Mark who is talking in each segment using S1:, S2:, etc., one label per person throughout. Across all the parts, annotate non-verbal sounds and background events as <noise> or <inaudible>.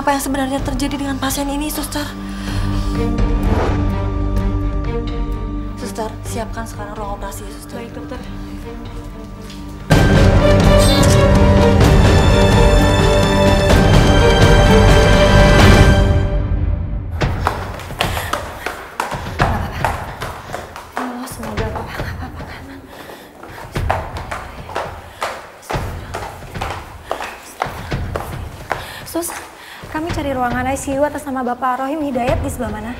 S1: apa yang sebenarnya terjadi dengan pasien ini, suster? Suster, siapkan sekarang ruang operasi,
S2: kami cari ruangan ICU atas nama Bapak Rohim Hidayat di sebelah mana?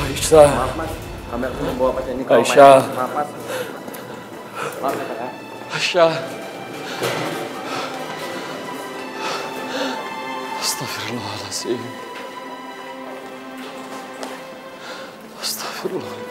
S3: Aisyah.
S4: Mas, kami harus membawa pasien ini ke
S3: Aisyah.
S4: Maaf, Mas. Maaf, ya, ya.
S3: Aisyah. Astagfirullahaladzim. Astagfirullah.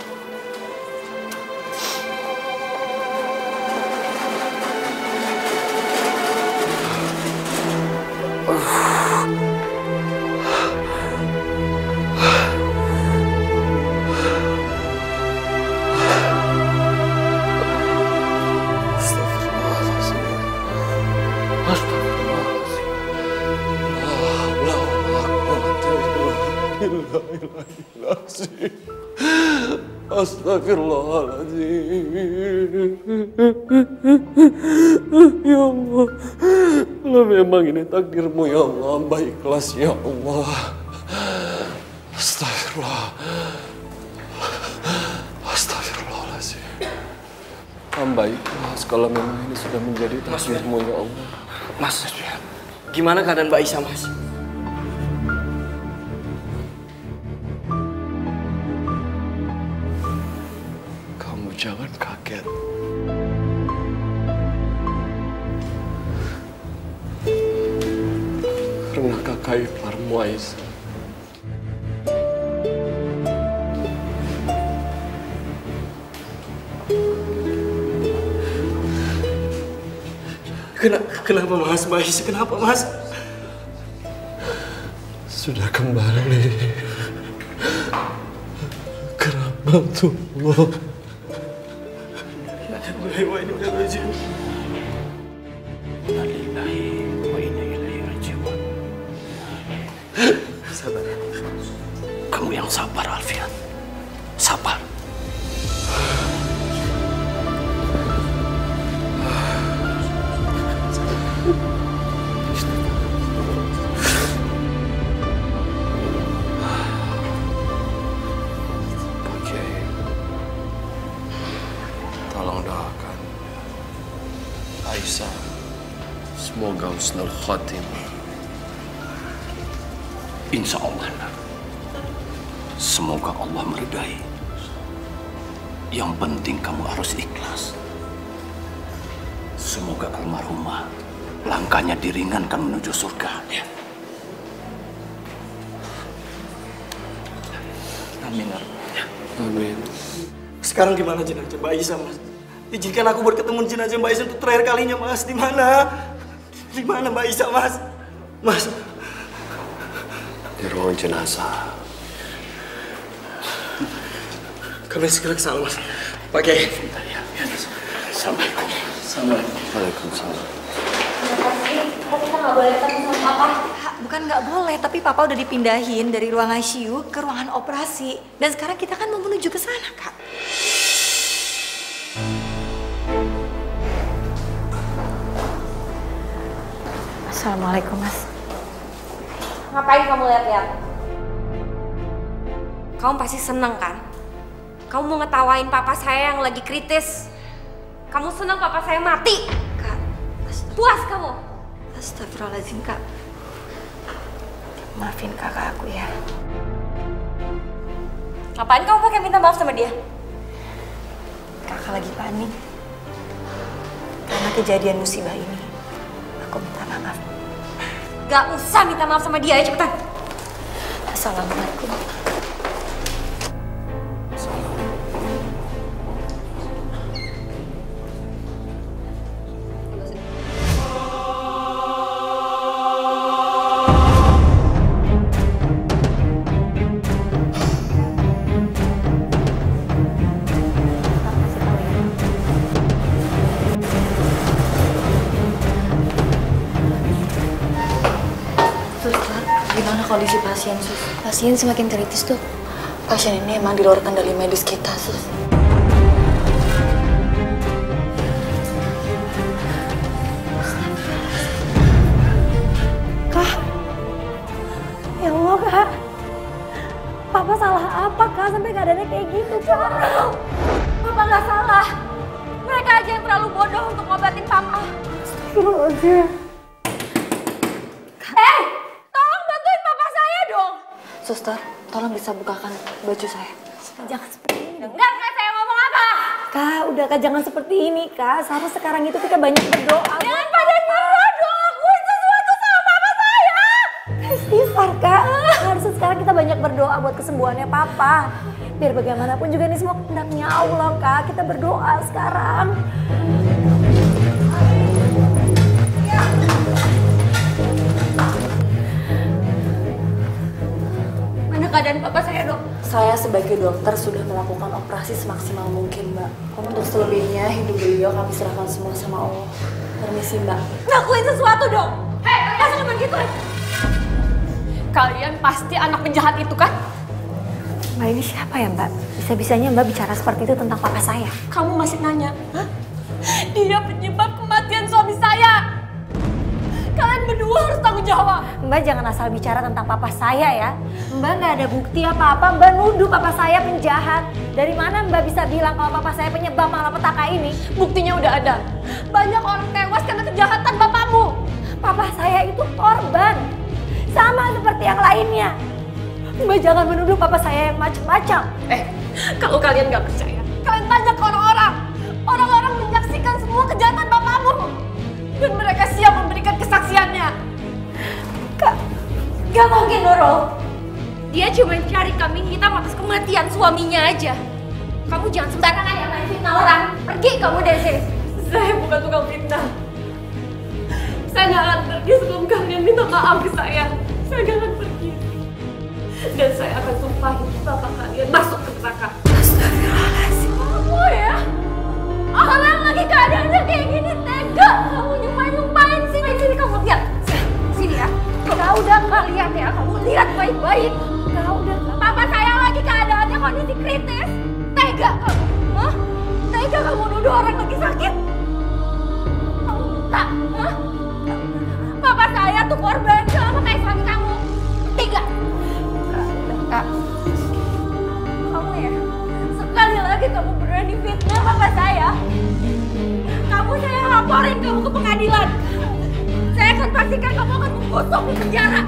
S3: Astagfirullahaladzim. Ya Allah. Kalau memang ini takdirmu ya Allah. Baiklah ya Allah. Astagfirullah. Astagfirullahaladzim. Hamba ikhlas kalau memang ini sudah menjadi takdirmu ya Allah.
S5: Mas, gimana keadaan Mbak Isa, Mas? Kenapa, Mas? Isa, kenapa Mas?
S3: sudah kembali ke rahmatullah.
S5: Insya Allah, nak. Semoga Allah meridai. Yang penting kamu harus ikhlas. Semoga almarhumah langkahnya diringankan menuju surga. Ya. Amin.
S3: Amin.
S5: Sekarang gimana jenazah Mbak Isa, Mas? Izinkan aku buat ketemu jenazah Mbak Isa untuk terakhir kalinya, Mas. Di mana? Di mana Mbak Isa, Mas? Mas,
S3: ruang jenazah.
S5: Kami segera ke sana, Mas. Pak Kiai.
S6: Assalamualaikum. Assalamualaikum. Waalaikumsalam.
S2: Tapi kita nggak boleh ketemu sama papa.
S1: Ha, bukan nggak boleh, tapi papa udah dipindahin dari ruang ICU ke ruangan operasi. Dan sekarang kita kan mau menuju ke sana, Kak.
S2: Assalamualaikum mas.
S7: Ngapain kamu lihat-lihat? Kamu pasti seneng kan? Kamu mau ngetawain papa saya yang lagi kritis. Kamu seneng papa saya mati.
S1: Kak,
S7: Puas kamu?
S1: astagfirullahaladzim, Kak. Maafin kakak aku ya.
S7: Ngapain kamu pakai minta maaf sama dia?
S1: Kakak lagi panik. Karena kejadian musibah ini. Aku minta maaf.
S7: Gak usah minta maaf sama dia, ayo cepetan.
S1: Assalamualaikum. Pasien, Sus? Pasien semakin kritis tuh. Pasien ini emang di luar kendali medis kita, Sus.
S2: Kak, ya Allah kak. Papa salah apa kak sampai keadaannya kayak gitu kak?
S7: Papa gak salah. Mereka aja yang terlalu bodoh untuk ngobatin papa.
S2: Astagfirullahaladzim.
S7: Eh, tolong bantuin papa saya dong.
S1: Suster, tolong bisa bukakan baju saya.
S2: Jangan seperti ini.
S7: Dengar kan saya ngomong apa?
S2: Kak, udah kak jangan seperti ini kak. Seharusnya sekarang itu kita banyak berdoa.
S7: Jangan pada nyerah dong, lakuin sesuatu sama papa saya.
S2: Istighfar kak. Harusnya sekarang kita banyak berdoa buat kesembuhannya papa. Biar bagaimanapun juga ini semua kehendaknya Allah kak. Kita berdoa sekarang.
S7: Mana keadaan papa saya dok?
S1: Saya sebagai dokter sudah melakukan operasi semaksimal mungkin, Mbak. Untuk selebihnya, hidup beliau kami serahkan semua sama Allah. Permisi, Mbak.
S7: Lakuin sesuatu dong. Hei, kalian jangan gitu. Kalian pasti anak penjahat itu kan?
S2: Mbak ini siapa ya mbak? Bisa-bisanya mbak bicara seperti itu tentang papa saya.
S7: Kamu masih nanya? Hah? Dia penyebab berdua harus tanggung jawab.
S2: Mbak jangan asal bicara tentang papa saya ya. Mbak nggak ada bukti apa-apa. Mbak nuduh papa saya penjahat. Dari mana mbak bisa bilang kalau papa saya penyebab malapetaka ini?
S7: Buktinya udah ada. Banyak orang tewas karena kejahatan bapakmu.
S2: Papa saya itu korban. Sama seperti yang lainnya. Mbak jangan menuduh papa saya yang macam-macam.
S7: Eh, kalau kalian nggak percaya, kalian tanya ke orang-orang. Orang-orang menyaksikan semua kejahatan bapakmu. Dan mereka siap memberikan kesaksiannya. Gak mungkin, Nurul. Dia cuma cari kambing hitam atas kematian suaminya aja. Kamu jangan sembarangan yang main fitnah orang. Pergi kamu dari sini. Saya bukan tukang fitnah. Saya nggak akan pergi sebelum kalian minta maaf ke saya. Saya nggak akan pergi. Dan saya akan sumpahin bapak kalian masuk ke neraka. Astagfirullahaladzim. Kamu ya? Orang lagi keadaannya kayak gini tega. Kamu nyumpah-nyumpahin sini. Sini kamu lihat. Sini ya. Kau udah lihat ya. Kamu lihat baik-baik. Kau udah. Papa saya lagi keadaannya kondisi kritis. Tega kamu. Hah? Tega kamu nuduh orang lagi sakit. Kamu tak. Hah? Papa saya tuh korban sama kayak suami kamu. Tiga. Kak. Kamu ya. Sekali lagi kamu berani fitnah papa saya. Kamu saya laporin kamu ke pengadilan. Saya akan pastikan kamu akan membusuk di penjara.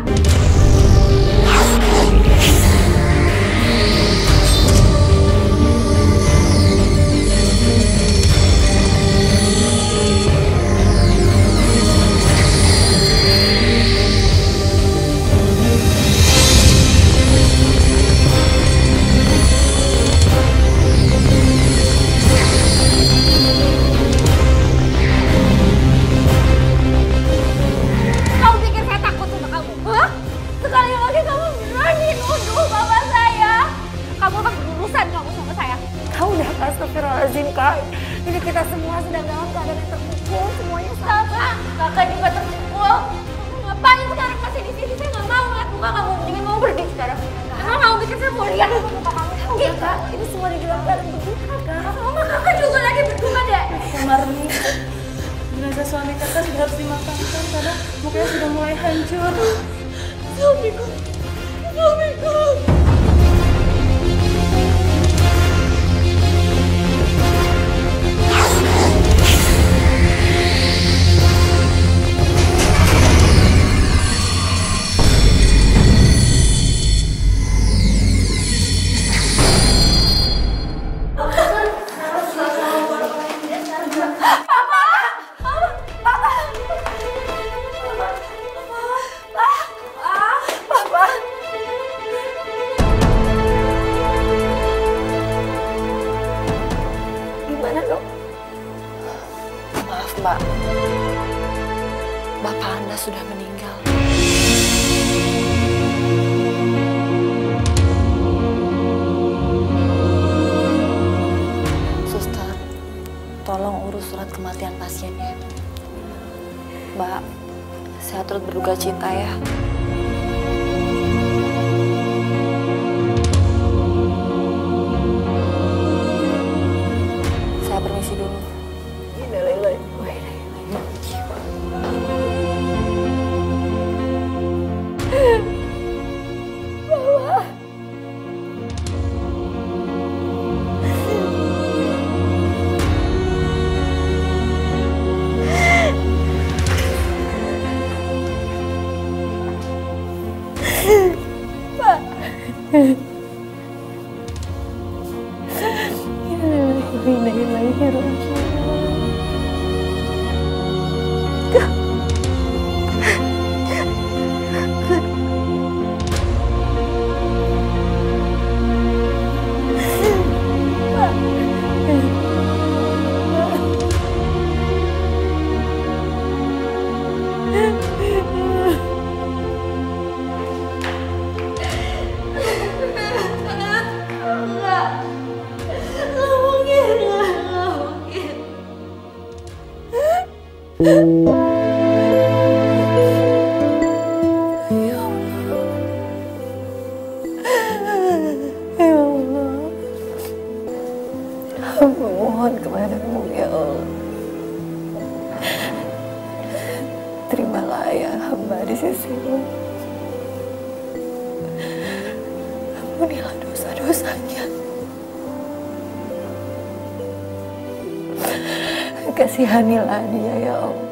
S2: Kasihanilah dia ya Allah.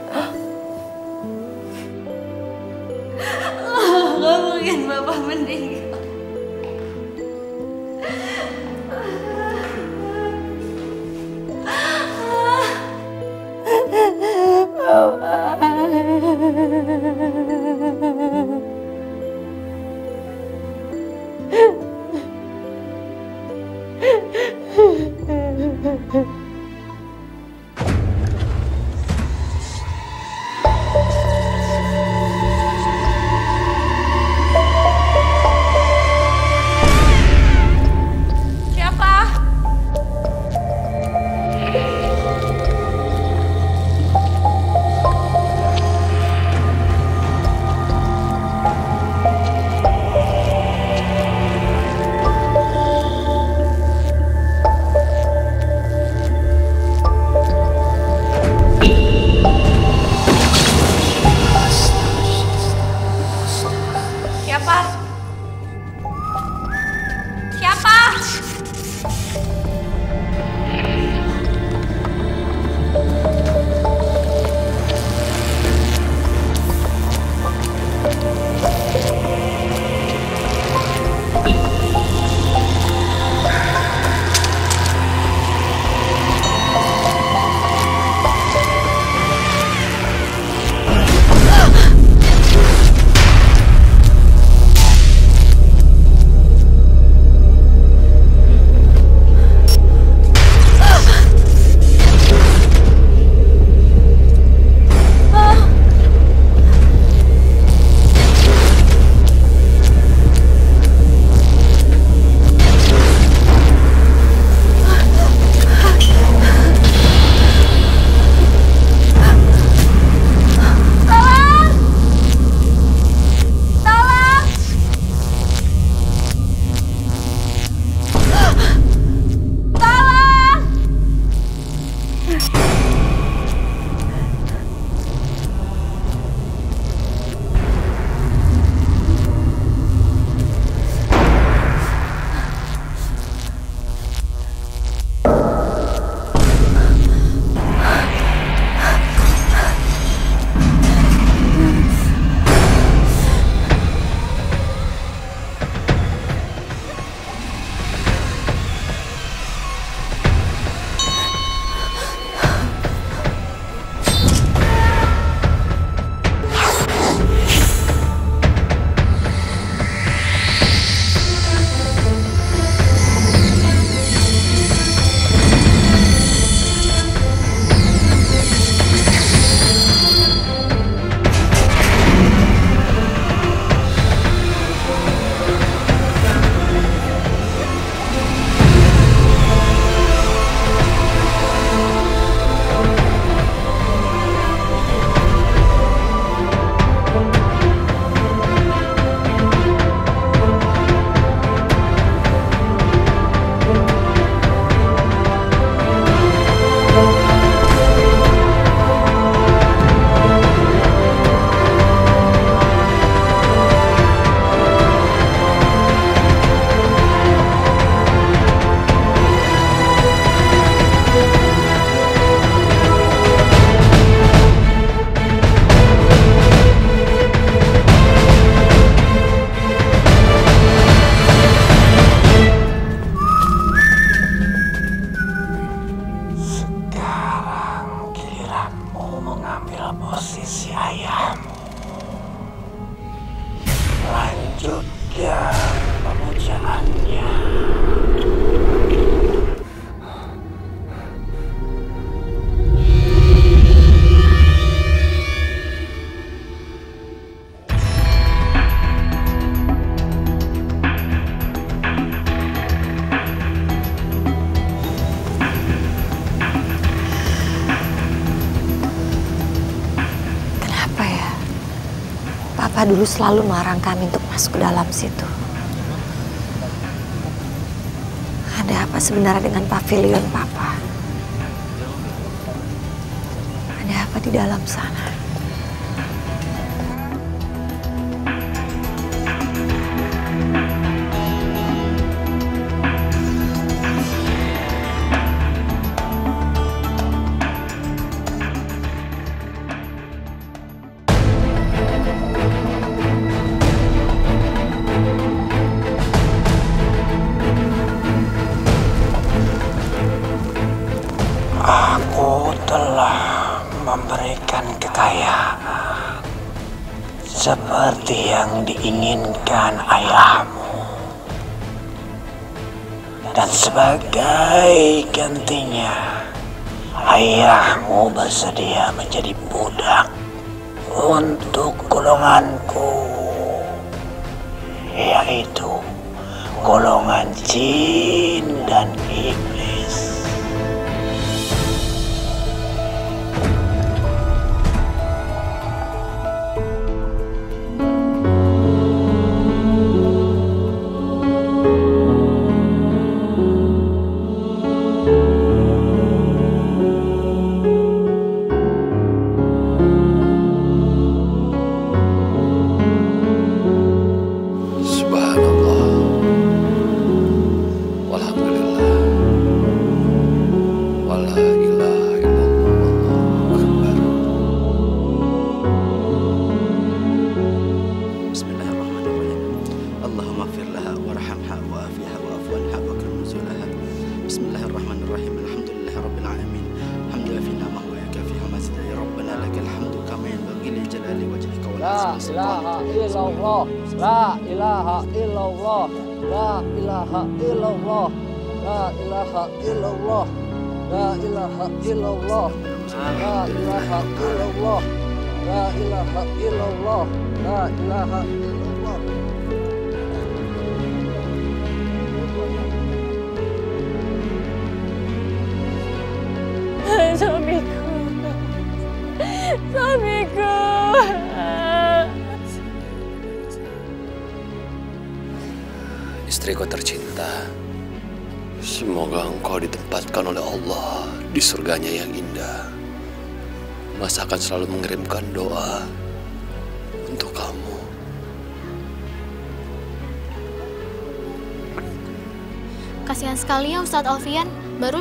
S8: Dulu selalu melarang kami untuk masuk ke dalam situ. Ada apa sebenarnya dengan pavilion Papa?
S9: Diinginkan ayahmu. Dan sebagai gantinya, ayahmu bersedia menjadi budak untuk golonganku, yaitu golongan jin dan iblis.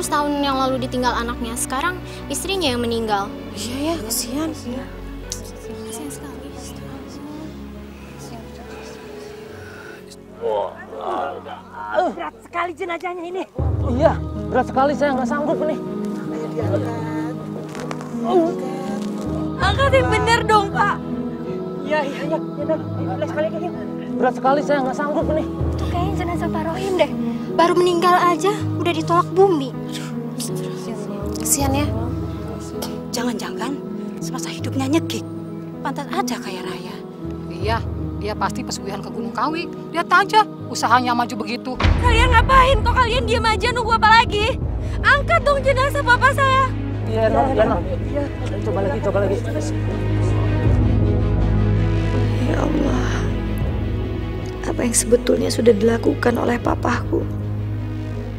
S10: Baru setahun yang lalu ditinggal anaknya. Sekarang istrinya yang meninggal.
S8: Iya ya, kasihan.
S10: Kasihan sekali.
S8: Berat sekali jenazahnya ini.
S11: Iya, berat sekali saya nggak sanggup nih.
S7: Angkat yang bener dong, Pak.
S11: Iya, iya, iya. Berat sekali kayaknya. Berat sekali saya nggak sanggup nih.
S10: Itu kayaknya jenazah Pak Rohim deh. Baru meninggal aja udah ditolak bumi.
S8: Kasihan ya.
S12: Jangan-jangan semasa hidupnya nyekik. Pantas aja kayak Raya.
S13: Iya, dia pasti pesugihan ke Gunung Kawi. Lihat aja, usahanya maju begitu.
S7: Kalian ngapain? Kok kalian diam aja nunggu apa lagi? Angkat dong jenazah papa saya.
S11: Iya, no, iya, no. Iya, coba lagi, coba lagi.
S8: Ya Allah. Apa yang sebetulnya sudah dilakukan oleh papaku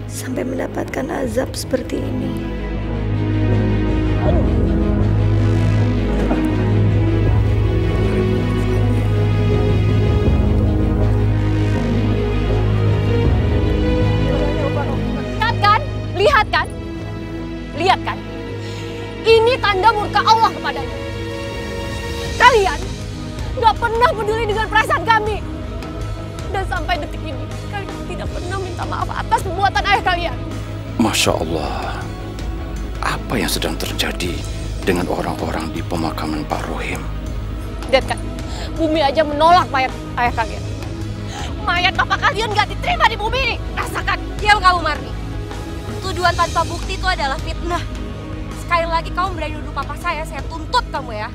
S8: sampai mendapatkan azab seperti ini?
S14: Masya Allah, apa yang sedang terjadi dengan orang-orang di pemakaman Pak Rohim?
S7: Lihat kan? Bumi aja menolak mayat ayah kalian. Mayat bapak kalian nggak diterima di bumi ini. Rasakan. Diam kamu, Marni. Tuduhan tanpa bukti itu adalah fitnah. Sekali lagi kamu berani nuduh papa saya, saya tuntut kamu ya.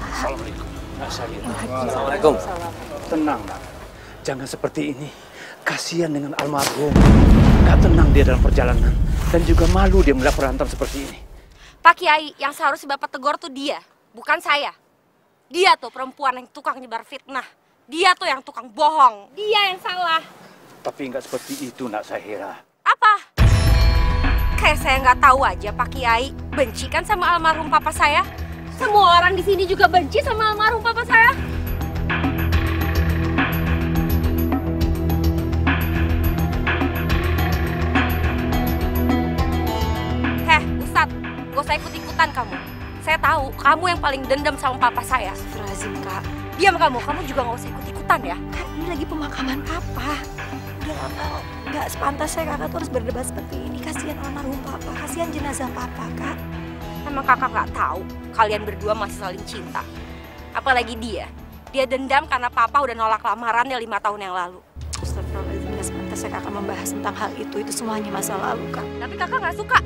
S14: Assalamualaikum.
S15: Assalamualaikum.
S16: Tenang, nak. Jangan seperti ini. Kasihan dengan almarhum. Gak tenang dia dalam perjalanan. Dan juga malu dia melihat berantem seperti ini.
S7: Pak Kiai, yang seharusnya bapak tegur tuh dia, bukan saya. Dia tuh perempuan yang tukang nyebar fitnah. Dia tuh yang tukang bohong. Dia yang salah.
S16: Tapi nggak seperti itu, nak Sahira.
S7: Apa? Kayak saya nggak tahu aja Pak Kiai benci kan sama almarhum papa saya. Semua orang di sini juga benci sama almarhum papa saya. Gak usah ikut-ikutan kamu. Saya tahu kamu yang paling dendam sama papa saya.
S17: Astagfirullahaladzim, Kak.
S7: Diam kamu, kamu juga gak usah ikut-ikutan ya.
S17: Kak, ini lagi pemakaman papa. Udah lama, nggak sepantasnya kakak tuh harus berdebat seperti ini. Kasihan almarhum papa, kasihan jenazah papa, Kak.
S7: Emang kakak nggak tahu kalian berdua masih saling cinta. Apalagi dia. Dia dendam karena papa udah nolak lamarannya lima tahun yang lalu.
S17: Astagfirullahaladzim, nggak sepantasnya kakak membahas tentang hal itu. Itu semuanya masa lalu, Kak.
S7: Tapi kakak nggak suka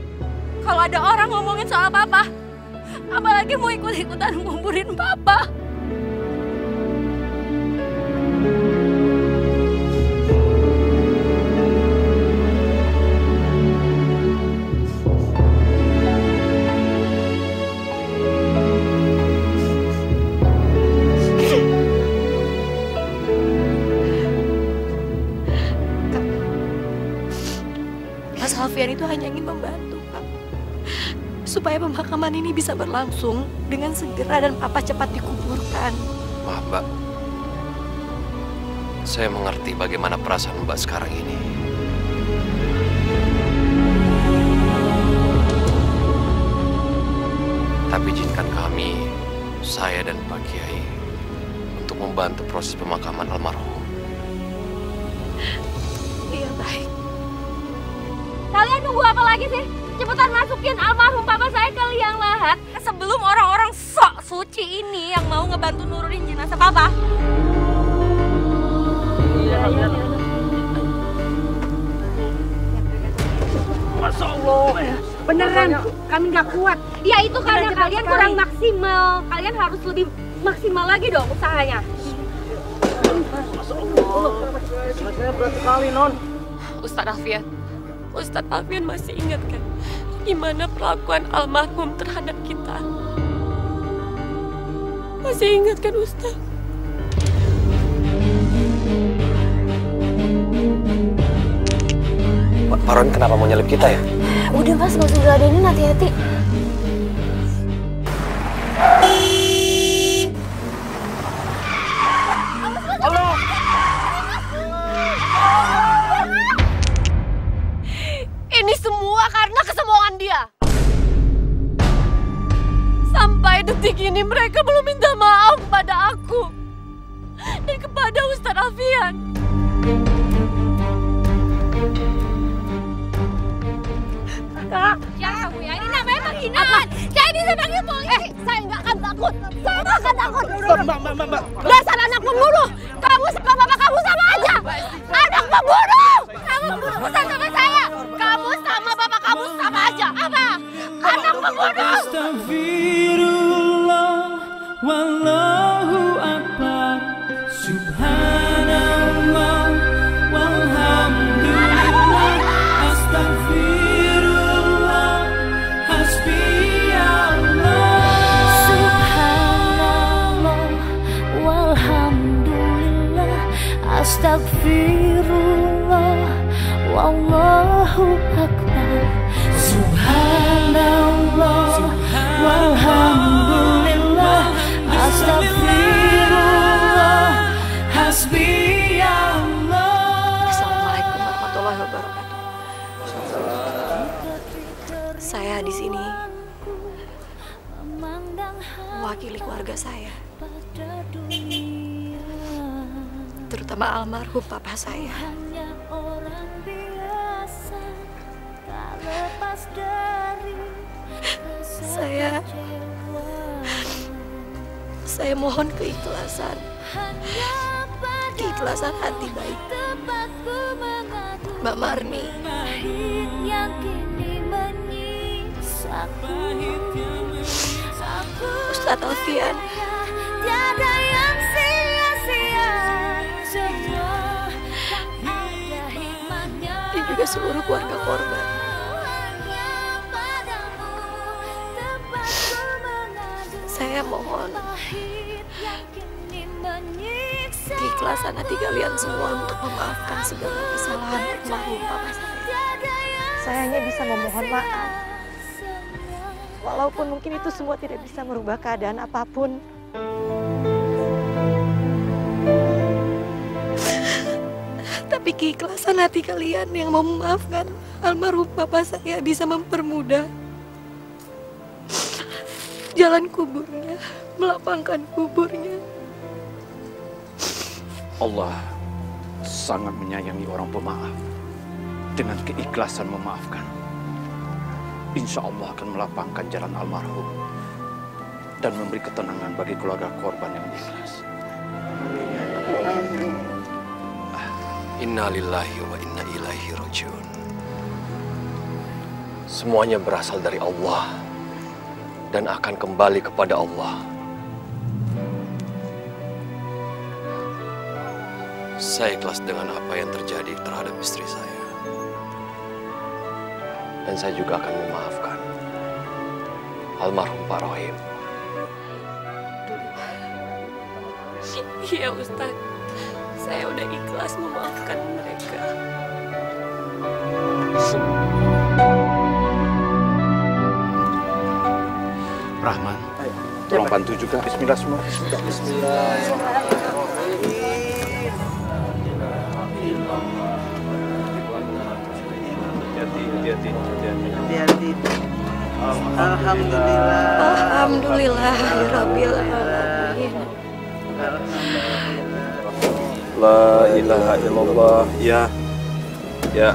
S7: kalau ada orang ngomongin soal papa. Apalagi mau ikut-ikutan nguburin papa.
S17: Mas Alfian itu hanya ingin. Supaya pemakaman ini bisa berlangsung dengan segera dan papa cepat dikuburkan.
S6: Maaf, Mbak. Saya mengerti bagaimana perasaan Mbak sekarang ini. Tapi izinkan kami, saya dan Pak Kiai, untuk membantu proses pemakaman almarhum.
S17: Iya, baik.
S7: Kalian nunggu apa lagi sih? Cepetan masukin almarhum papa saya ke liang lahat sebelum orang-orang sok suci ini yang mau ngebantu nurunin jenazah papa.
S11: Masya Allah. Beneran, kami nggak kuat.
S7: Ya itu karena kalian
S11: cepat
S7: kurang
S11: sekali.
S7: maksimal. Kalian harus lebih maksimal lagi dong usahanya.
S11: Saya berat sekali, Non.
S14: Ustadz Alfian, Ustadz Alfian masih ingat kan gimana perlakuan almarhum terhadap kita? Masih ingat kan Ustadz?
S6: Pak Paron kenapa mau nyelip kita ya?
S2: Udah mas, gak usah gadenin hati-hati.
S14: Detik ini mereka belum minta maaf pada aku dan kepada Ustadz Alfian.
S7: Kak, jangan kamu ya. Ini namanya penghinaan. Saya bisa panggil polisi.
S14: Eh, saya nggak akan takut.
S7: Saya nggak akan takut.
S11: Mbak, mbak, mbak, mbak.
S7: Dasar anak pembunuh. Kamu sama bapak kamu sama aja. Anak pembunuh. Kamu berurusan sama saya. Kamu sama bapak kamu sama aja. Apa? Anak pembunuh.
S18: Wallahu Akbar. Subhanallah. Walhamdulillah. Astagfirullah Hasbiyallah.
S19: Subhanallah. Walhamdulillah. Astagfirullah wallahu
S17: terutama almarhum papa saya. Saya saya mohon keikhlasan. Keikhlasan hati baik. Mbak Marni. Ustadz Alfian.
S19: Tiada yang
S17: seluruh keluarga korban. Saya mohon Keikhlasan hati kalian semua untuk memaafkan segala kesalahan almarhum papa saya.
S20: Saya hanya bisa memohon maaf. Walaupun mungkin itu semua tidak bisa merubah keadaan apa pun.
S17: Tapi keikhlasan hati kalian yang mau memaafkan almarhum papa saya bisa mempermudah jalan kuburnya, melapangkan kuburnya.
S16: Allah sangat menyayangi orang pemaaf dengan keikhlasan memaafkan. Insya Allah akan melapangkan jalan almarhum dan memberi ketenangan bagi keluarga korban yang ikhlas.
S6: Inna lillahi wa inna ilaihi rajiun. Semuanya berasal dari Allah dan akan kembali kepada Allah. Saya ikhlas dengan apa yang terjadi terhadap istri saya. Dan saya juga akan memaafkan almarhum Pak Rohim.
S17: Iya Ustaz, saya udah ikhlas memaafkan mereka.
S16: Rahman, tolong bantu juga. Bismillah semua. Hati-hati, hati-hati.
S17: Alhamdulillah. Alhamdulillah. Rabbil
S16: La ilaha illallah. Ya. Ya.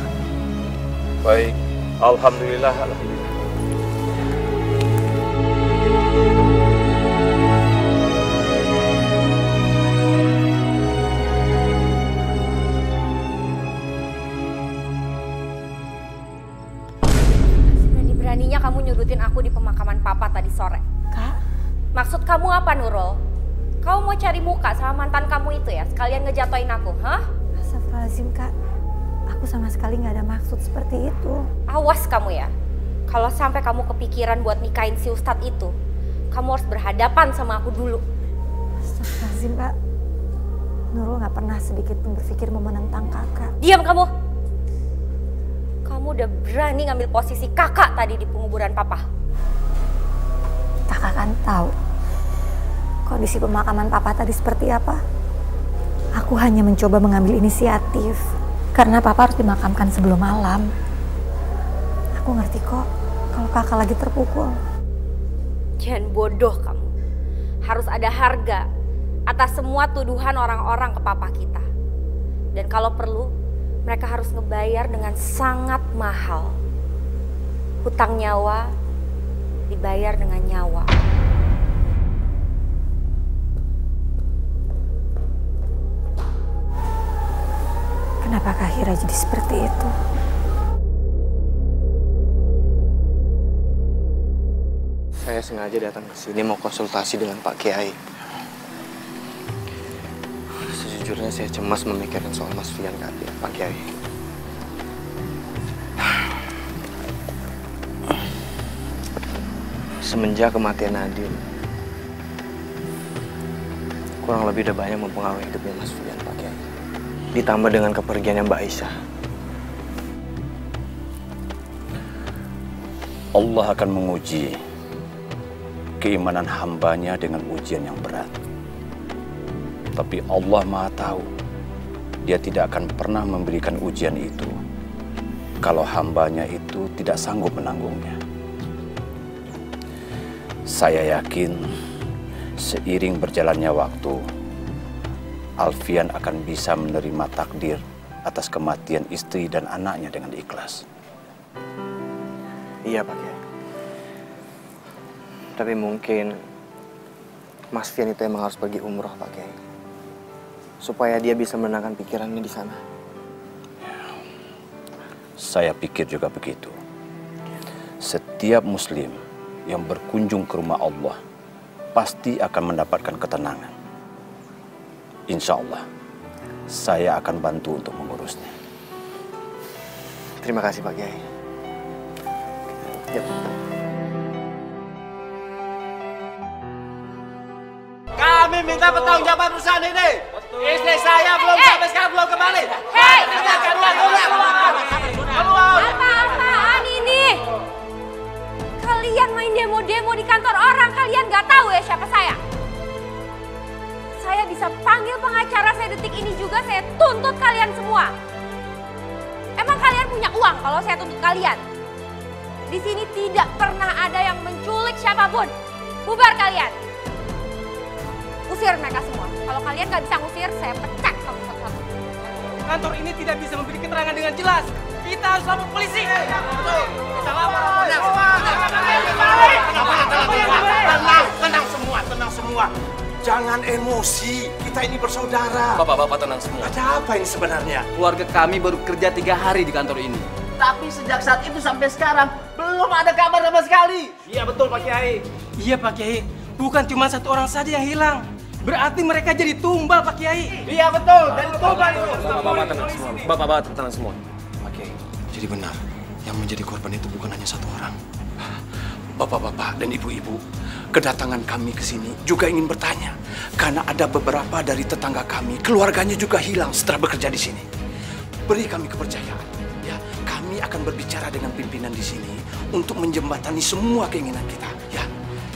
S16: Baik. Alhamdulillah. Alhamdulillah.
S7: Berani-beraninya kamu nyudutin aku di pemakaman papa tadi sore.
S8: Kak?
S7: Maksud kamu apa Nurul? Kamu mau cari muka sama mantan kamu itu ya? Sekalian ngejatoin aku, hah?
S8: Astagfirullahaladzim kak. Aku sama sekali nggak ada maksud seperti itu.
S7: Awas kamu ya. Kalau sampai kamu kepikiran buat nikahin si Ustadz itu, kamu harus berhadapan sama aku dulu.
S8: Astagfirullahaladzim kak. Nurul nggak pernah sedikit pun berpikir mau menentang kakak.
S7: Diam kamu. Kamu udah berani ngambil posisi kakak tadi di penguburan papa.
S8: Kakak kan tahu kondisi pemakaman papa tadi seperti apa. Aku hanya mencoba mengambil inisiatif karena papa harus dimakamkan sebelum malam. Aku ngerti kok kalau kakak lagi terpukul.
S7: Jangan bodoh kamu. Harus ada harga atas semua tuduhan orang-orang ke papa kita. Dan kalau perlu, mereka harus ngebayar dengan sangat mahal. Hutang nyawa dibayar dengan nyawa.
S8: Kenapa Kak Hira jadi seperti itu?
S21: Saya sengaja datang ke sini mau konsultasi dengan Pak Kiai. Sejujurnya saya cemas memikirkan soal Mas Fian Kak, Pak Kiai. Semenjak kematian Nadine, kurang lebih udah banyak mempengaruhi hidupnya Mas Fian. Ditambah dengan kepergiannya Mbak Aisyah.
S16: Allah akan menguji keimanan hambanya dengan ujian yang berat. Tapi Allah Maha Tahu, Dia tidak akan pernah memberikan ujian itu kalau hambanya itu tidak sanggup menanggungnya. Saya yakin seiring berjalannya waktu, Alfian akan bisa menerima takdir atas kematian istri dan anaknya dengan ikhlas.
S21: Iya, Pak Kiai. Tapi mungkin Mas Fian itu emang harus pergi umroh, Pak Kiai. Supaya dia bisa menenangkan pikirannya di sana.
S16: Saya pikir juga begitu. Setiap muslim yang berkunjung ke rumah Allah pasti akan mendapatkan ketenangan. Insya Allah, saya akan bantu untuk mengurusnya.
S21: Terima kasih, Pak Kiai. Yap.
S11: Kami minta pertanggungjawaban perusahaan ini. Istri saya belum sampai sekarang belum kembali.
S7: Hei!
S11: Keluar, keluar, keluar. Keluar.
S7: Apa-apaan ini? Kalian main demo-demo di kantor orang, kalian gak tahu ya siapa saya? Saya bisa panggil pengacara saya detik ini juga, saya tuntut kalian semua. Emang kalian punya uang kalau saya tuntut kalian? Di sini tidak pernah ada yang menculik siapa pun. Bubar kalian. Usir mereka semua. Kalau kalian gak bisa ngusir, saya pecat kamu satu-satu.
S11: Kantor ini tidak bisa memberi keterangan dengan jelas. Kita harus lapor polisi. Kita lapor.
S22: Tenang, tenang semua, tenang semua. Jangan emosi, kita ini bersaudara.
S6: Bapak-bapak tenang semua.
S22: Ada apa ini sebenarnya?
S11: Keluarga kami baru kerja tiga hari di kantor ini. Tapi sejak saat itu sampai sekarang belum ada kabar sama sekali. Iya betul Pak Kiai. Iya Pak Kiai. Bukan cuma satu orang saja yang hilang. Berarti mereka jadi tumbal Pak Kiai. Iya betul, jadi tumbal itu.
S6: Bapak-bapak tenang semua. Bapak-bapak tenang semua. Oke, jadi benar. Yang menjadi korban itu bukan hanya satu orang. Bapak-bapak dan ibu-ibu, kedatangan kami ke sini juga ingin bertanya. Karena ada beberapa dari tetangga kami, keluarganya juga hilang setelah bekerja di sini. Beri kami kepercayaan. Ya, kami akan berbicara dengan pimpinan di sini untuk menjembatani semua keinginan kita. Ya,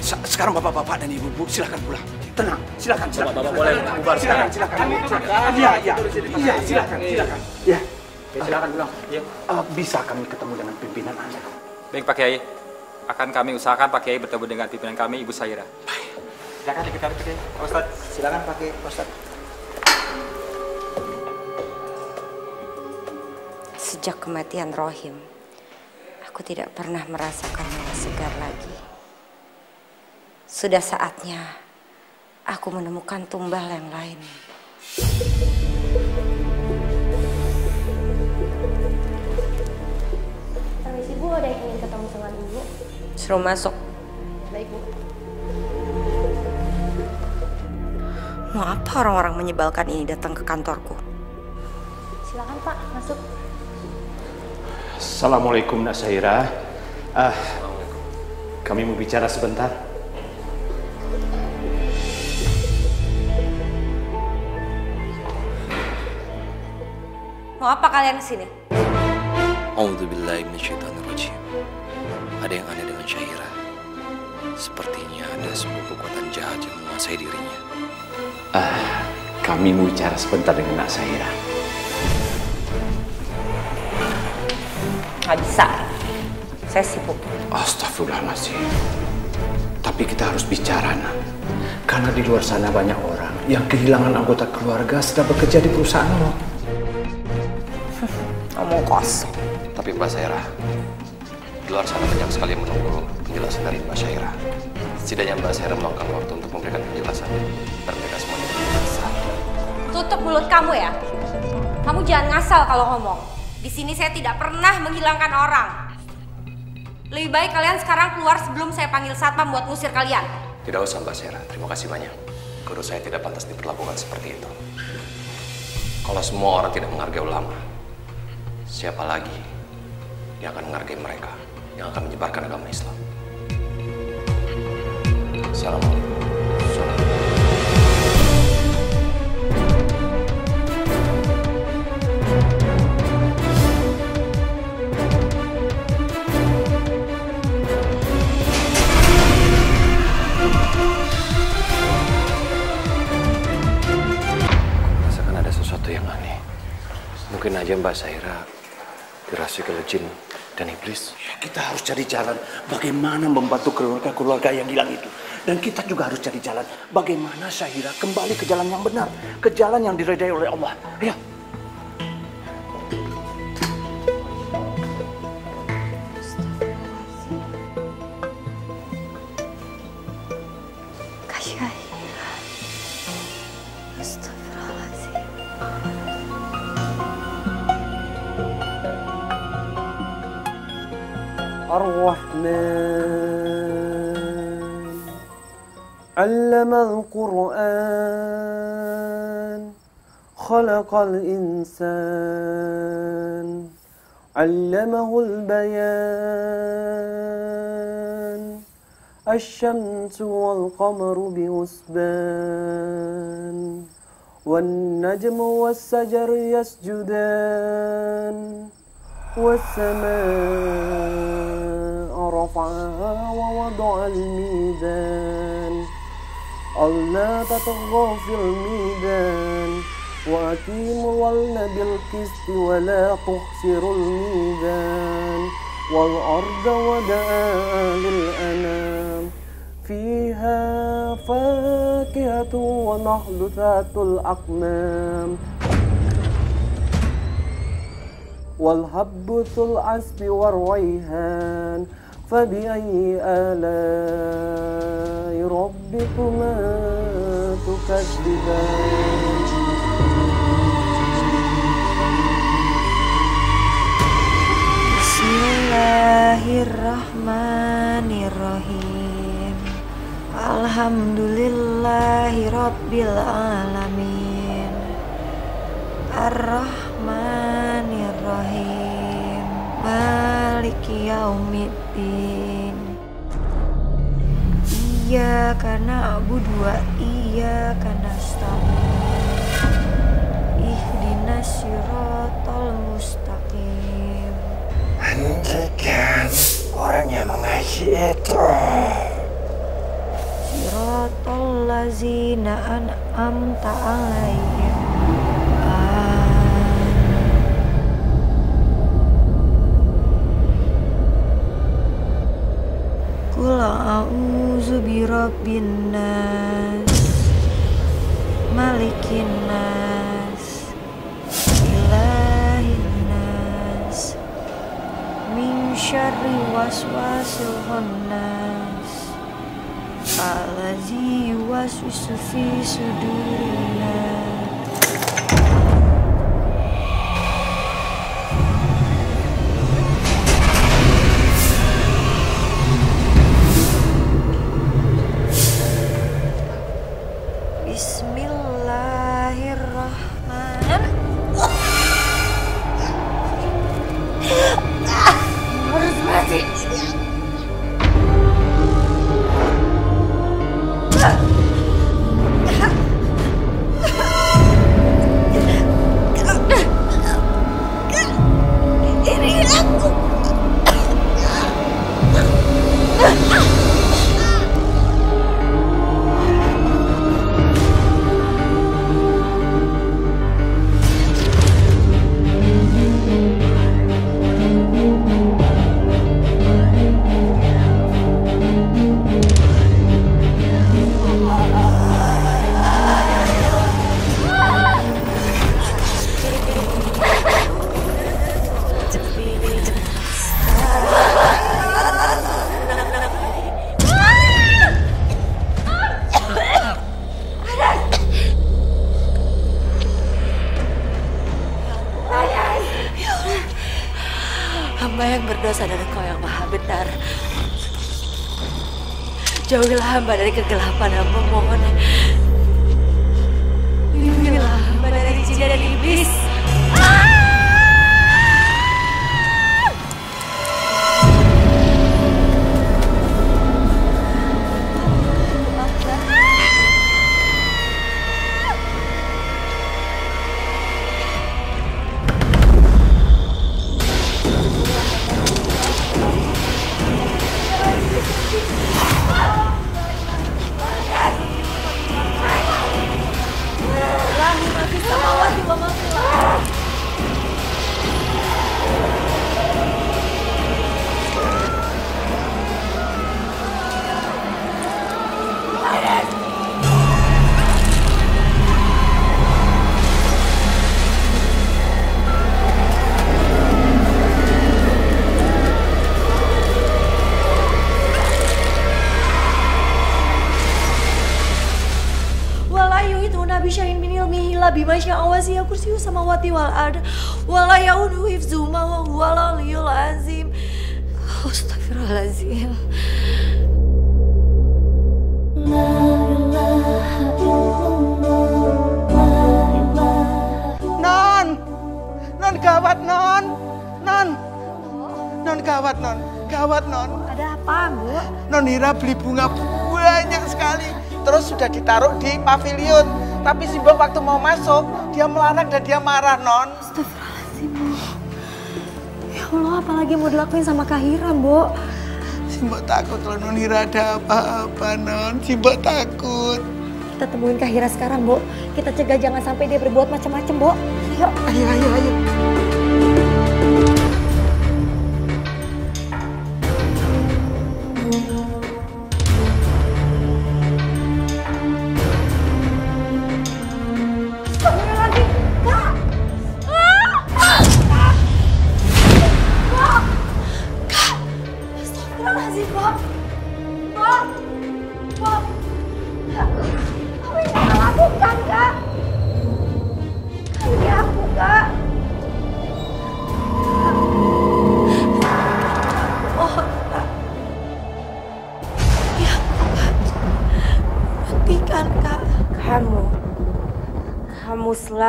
S6: sekarang bapak-bapak dan ibu-ibu silakan pulang. Tenang, silakan, silakan.
S23: Bapak-bapak boleh bubar
S6: silakan,
S23: sekarang.
S6: silakan. Iya, iya, iya, silakan, silakan. Ya,
S23: silakan pulang.
S6: Ya, eh, bisa kami ketemu dengan pimpinan Anda?
S24: Baik Pak Kiai, akan kami usahakan Pak Kiai bertemu dengan pimpinan kami, Ibu Saira. Silakan Pak Kiai. Pak Ustadz.
S25: Silakan pakai Ustaz.
S1: Sejak kematian Rohim, aku tidak pernah merasakan hawa segar lagi. Sudah saatnya aku menemukan tumbal yang lain.
S2: Permisi Bu, ada yang ingin ketemu sama Ibu.
S1: Suruh masuk.
S2: Baik Bu.
S1: Mau apa orang-orang menyebalkan ini datang ke kantorku?
S2: Silakan Pak, masuk.
S16: Assalamualaikum Nak Saira. Ah, kami mau bicara sebentar.
S1: Mau apa kalian ke
S6: sini? Minasyaitonirrajim. Ada yang aneh dengan Syaira. Sepertinya ada sebuah kekuatan jahat yang menguasai dirinya.
S16: Ah, kami mau bicara sebentar dengan Nak Saira.
S1: Nggak bisa. Saya sibuk.
S16: Astagfirullahaladzim. Tapi kita harus bicara, nak. Karena di luar sana banyak orang yang kehilangan anggota keluarga setelah bekerja di perusahaan lo.
S1: Ngomong kosong.
S6: Tapi Mbak Saira, di luar sana banyak sekali yang menunggu penjelasan dari Mbak Saira. Setidaknya Mbak Saira meluangkan waktu untuk memberikan penjelasan. Dan mereka semuanya bisa.
S7: Tutup mulut kamu ya. Kamu jangan ngasal kalau ngomong. Di sini saya tidak pernah menghilangkan orang. Lebih baik kalian sekarang keluar sebelum saya panggil satpam buat ngusir kalian.
S6: Tidak usah Mbak Saira, terima kasih banyak. Guru saya tidak pantas diperlakukan seperti itu. Kalau semua orang tidak menghargai ulama, siapa lagi yang akan menghargai mereka, yang akan menyebarkan agama Islam? Assalamualaikum. Mungkin aja Mbak Saira dirasuki oleh jin dan iblis.
S16: Kita harus cari jalan bagaimana membantu keluarga-keluarga yang hilang itu. Dan kita juga harus cari jalan bagaimana Syahira kembali ke jalan yang benar. Ke jalan yang diredai oleh Allah. Ayo.
S26: الرحمن علم القرآن خلق الإنسان علمه البيان الشمس والقمر بحسبان والنجم والشجر يسجدان. والسماء رفعها ووضع الميزان. ألا تطغوا في الميزان. وأقيموا الوزن بالقسط ولا تخسروا الميزان. والأرض وضعها للأنام. فيها فاكهة ونخل ذات الأكمام والهب ذو العصف والريحان فبأي آلاء ربكما تكذبان
S8: Bismillahirrahmanirrahim Alhamdulillahi Rabbil Alamin Ar-Rahmanirrahim Maliki Yaumiddin. Iyyaka na'budu wa iyyaka nasta'in. Ihdinas siratal mustaqim.
S27: Hentikan orang yang mengaji itu.
S8: Siratal lazina an'amta alaihim Qul a'udzu birabbin nas Malikin nas Ilahin nas Min syarri waswasil khannas yuwaswisu fi sudurin nas
S17: hamba dari kegelapan dan memohon.
S28: parah, Non.
S2: Astagfirullahaladzim, bu. Ya Allah, apalagi mau dilakuin sama Kak Hira,
S28: Bo. Simba takut kalau Non Hira ada apa-apa, Non. Simba takut.
S2: Kita temuin Kak Hira sekarang, Bo. Kita cegah jangan sampai dia berbuat macam-macam, Bo. Ayo.
S28: Ayo, ayo, ayo.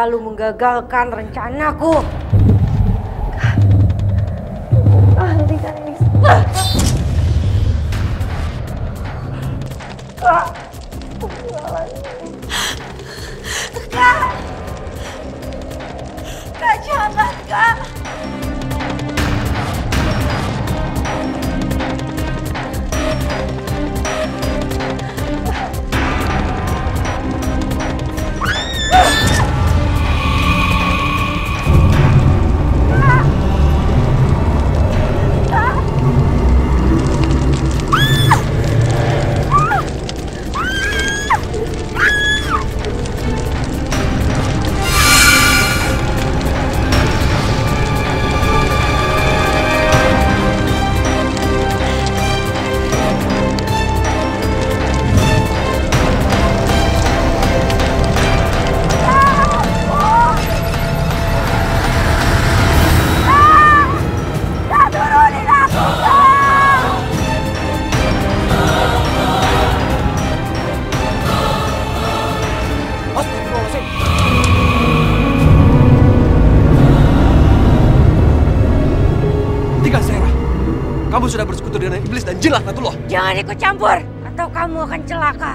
S18: selalu menggagalkan rencanaku.
S29: sudah bersekutu dengan iblis dan jin laknatullah.
S18: Jangan ikut campur atau kamu akan celaka.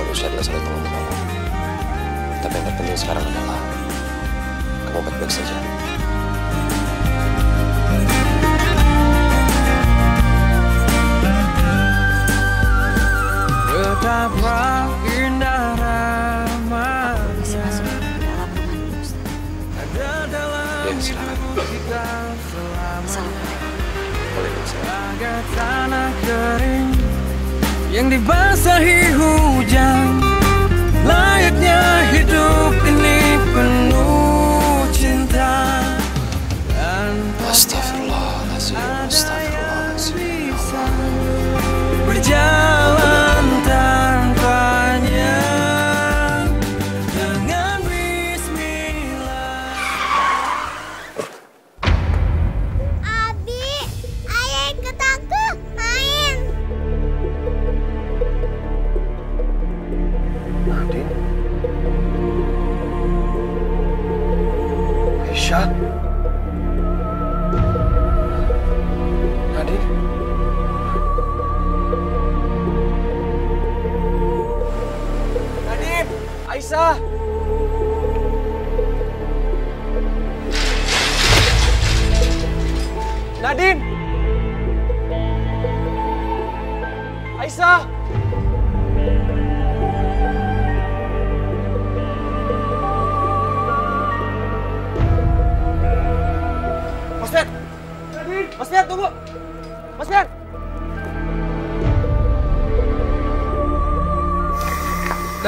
S6: Manusia adalah saling tolong menolong. Tapi yang terpenting sekarang adalah kamu baik-baik saja.
S18: Betapa indah ramanya
S6: Ya, silakan.
S18: selamanya
S6: Waalaikumsalam.
S18: Bagai tanah kering Yang dibasahi hujan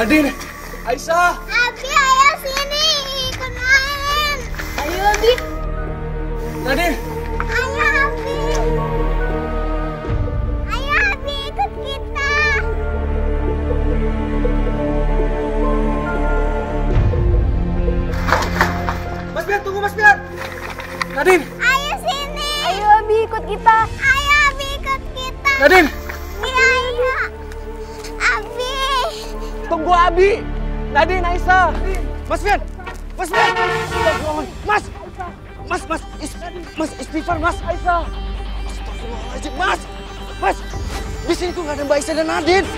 S30: Nadine. Aisyah. Nadine,
S21: Aisyah. Mas Fian. Mas Fian. Mas. Mas, Mas. Is, mas, istighfar, Mas. Aisyah. Astagfirullahaladzim, Mas. Mas. Di sini tuh nggak ada Mbak Aisyah dan Nadine.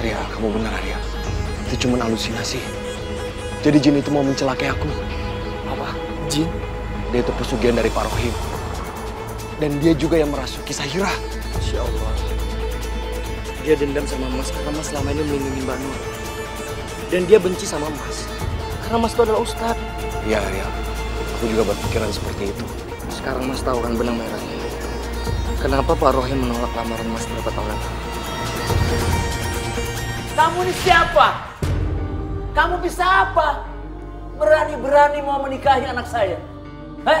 S30: Arya, kamu benar Arya. Itu cuma halusinasi. Jadi jin itu mau mencelakai aku. Apa? Jin? Dia itu pesugihan dari Pak Rohim. Dan dia juga yang merasuki Sahira.
S21: Masya Allah. Dia dendam sama Mas karena Mas selama ini melindungi Mbak Nur. Dan dia benci sama Mas. Karena Mas itu adalah Ustadz.
S30: Iya Arya, aku juga berpikiran seperti itu.
S21: Sekarang Mas tahu kan benang merahnya. Kenapa Pak Rohim menolak lamaran Mas berapa tahun lalu?
S31: Kamu ini siapa? Kamu bisa apa? Berani-berani mau menikahi anak saya? Heh?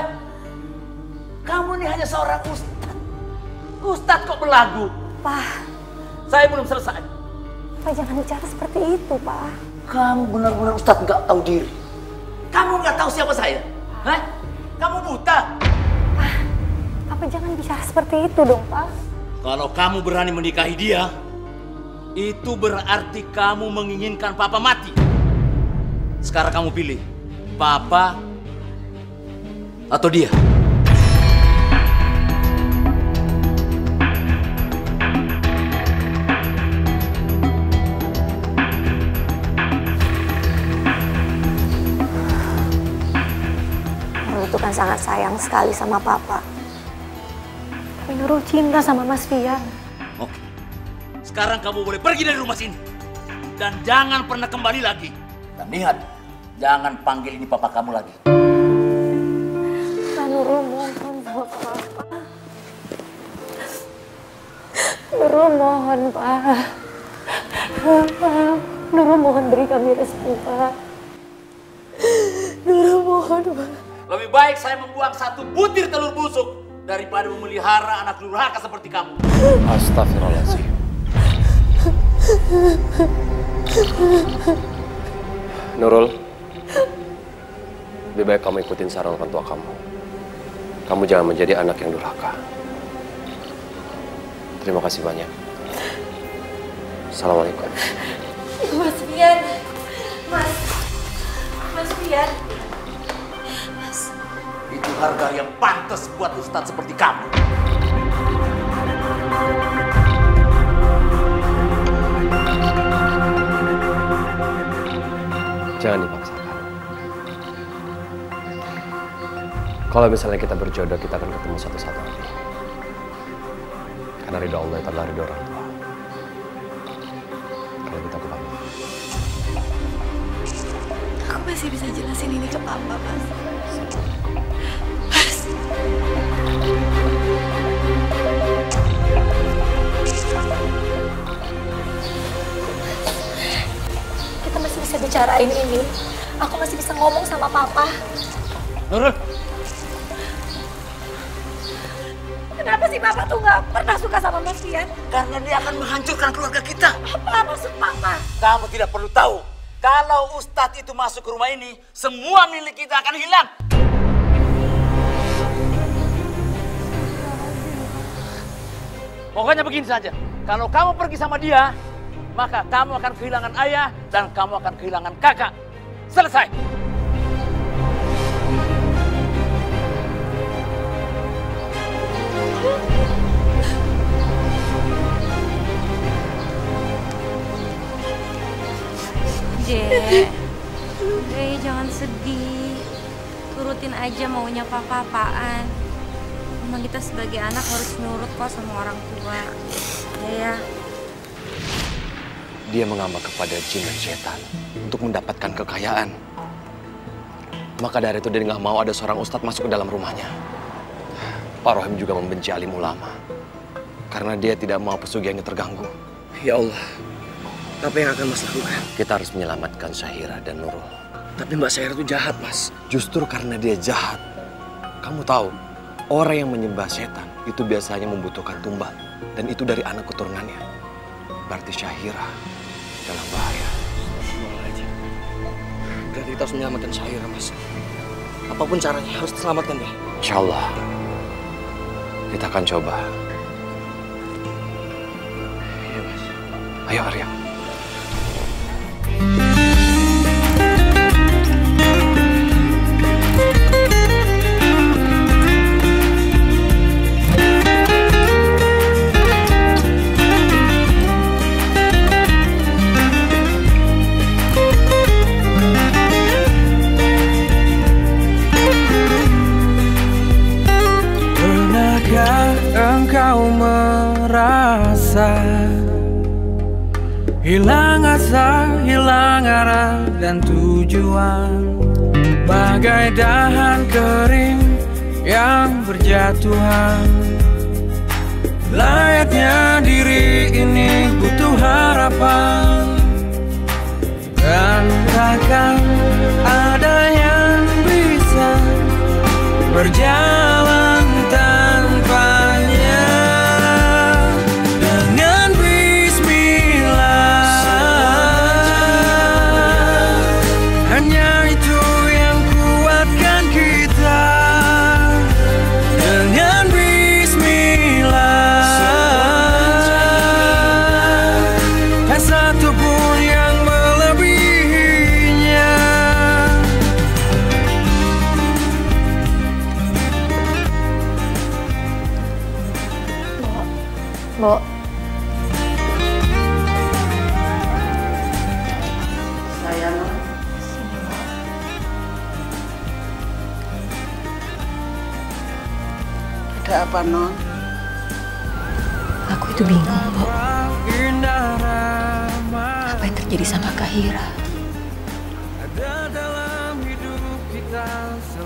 S31: Kamu ini hanya seorang ustad. Ustad kok berlagu?
S2: Pak,
S31: Saya belum selesai.
S2: Pak jangan bicara seperti itu, Pak.
S31: Kamu benar-benar ustad nggak tahu diri. Kamu nggak tahu siapa saya? Heh? Kamu buta?
S2: Papa jangan bicara seperti itu dong, Pak.
S31: Kalau kamu berani menikahi dia, itu berarti kamu menginginkan Papa mati. Sekarang kamu pilih, Papa atau dia.
S2: Nurul itu kan sangat sayang sekali sama Papa. Tapi Nurul cinta sama Mas Fian.
S31: Oke. Sekarang kamu boleh pergi dari rumah sini. Dan jangan pernah kembali lagi. Dan ingat, jangan panggil ini papa kamu lagi.
S2: Nurul mohon sama Papa. Nurul mohon. Pak, Nurul mohon beri kami restu, Pak. Nurul mohon, Pak.
S31: Lebih baik saya membuang satu butir telur busuk daripada memelihara anak durhaka seperti kamu.
S6: Astagfirullahaladzim. Nurul, lebih baik kamu ikutin saran orang tua kamu. Kamu jangan menjadi anak yang durhaka. Terima kasih banyak. Assalamualaikum.
S2: Mas Fian. Mas. Mas Fian. Mas.
S31: Itu harga yang pantas buat ustadz seperti kamu.
S6: Jangan dipaksakan. Kalau misalnya kita berjodoh, kita akan ketemu satu saat nanti. Karena ridho Allah itu adalah ridho orang tua. Kalau kita aku pamit.
S2: Aku masih bisa jelasin ini ke papa, Mas. Mas. Kita masih bisa bicarain ini. Aku masih bisa ngomong sama papa.
S31: Nurul,
S2: Kenapa sih papa tuh nggak pernah suka sama Mas Fian?
S31: karena dia akan menghancurkan keluarga kita.
S2: Apa maksud papa?
S31: Kamu tidak perlu tahu. Kalau ustadz itu masuk ke rumah ini, semua milik kita akan hilang. Pokoknya begini saja. Kalau kamu pergi sama dia, maka kamu akan kehilangan ayah dan kamu akan kehilangan kakak. Selesai.
S7: Dek, jangan sedih. Turutin aja maunya papa-apaan. Memang kita sebagai anak harus nurut kok sama orang tua. Ya ya.
S6: Dia mengamak kepada jin dan setan untuk mendapatkan kekayaan. Maka dari itu dia nggak mau ada seorang ustadz masuk ke dalam rumahnya. Pak Rohim juga membenci alim ulama. Karena dia tidak mau pesugihannya terganggu.
S21: Ya Allah, apa yang akan Mas lakukan?
S6: Kita harus menyelamatkan Syahira dan Nurul.
S21: Tapi Mbak Syahira itu jahat, Mas.
S6: Justru karena dia jahat. Kamu tahu, orang yang menyembah setan itu biasanya membutuhkan tumbal. Dan itu dari anak keturunannya. Berarti Syahira dalam bahaya.
S21: Berarti kita harus menyelamatkan Syahira, Mas. Apa pun caranya, harus diselamatkan deh.
S6: Insya Allah, kita akan coba. Ayo Arya.
S18: Merasa Hilang asa, hilang arah dan tujuan. Bagai dahan kering yang berjatuhan. Layaknya diri ini butuh harapan. Dan takkan ada yang bisa berjalan
S2: Bingung, Mbok. Apa yang terjadi sama Kahira?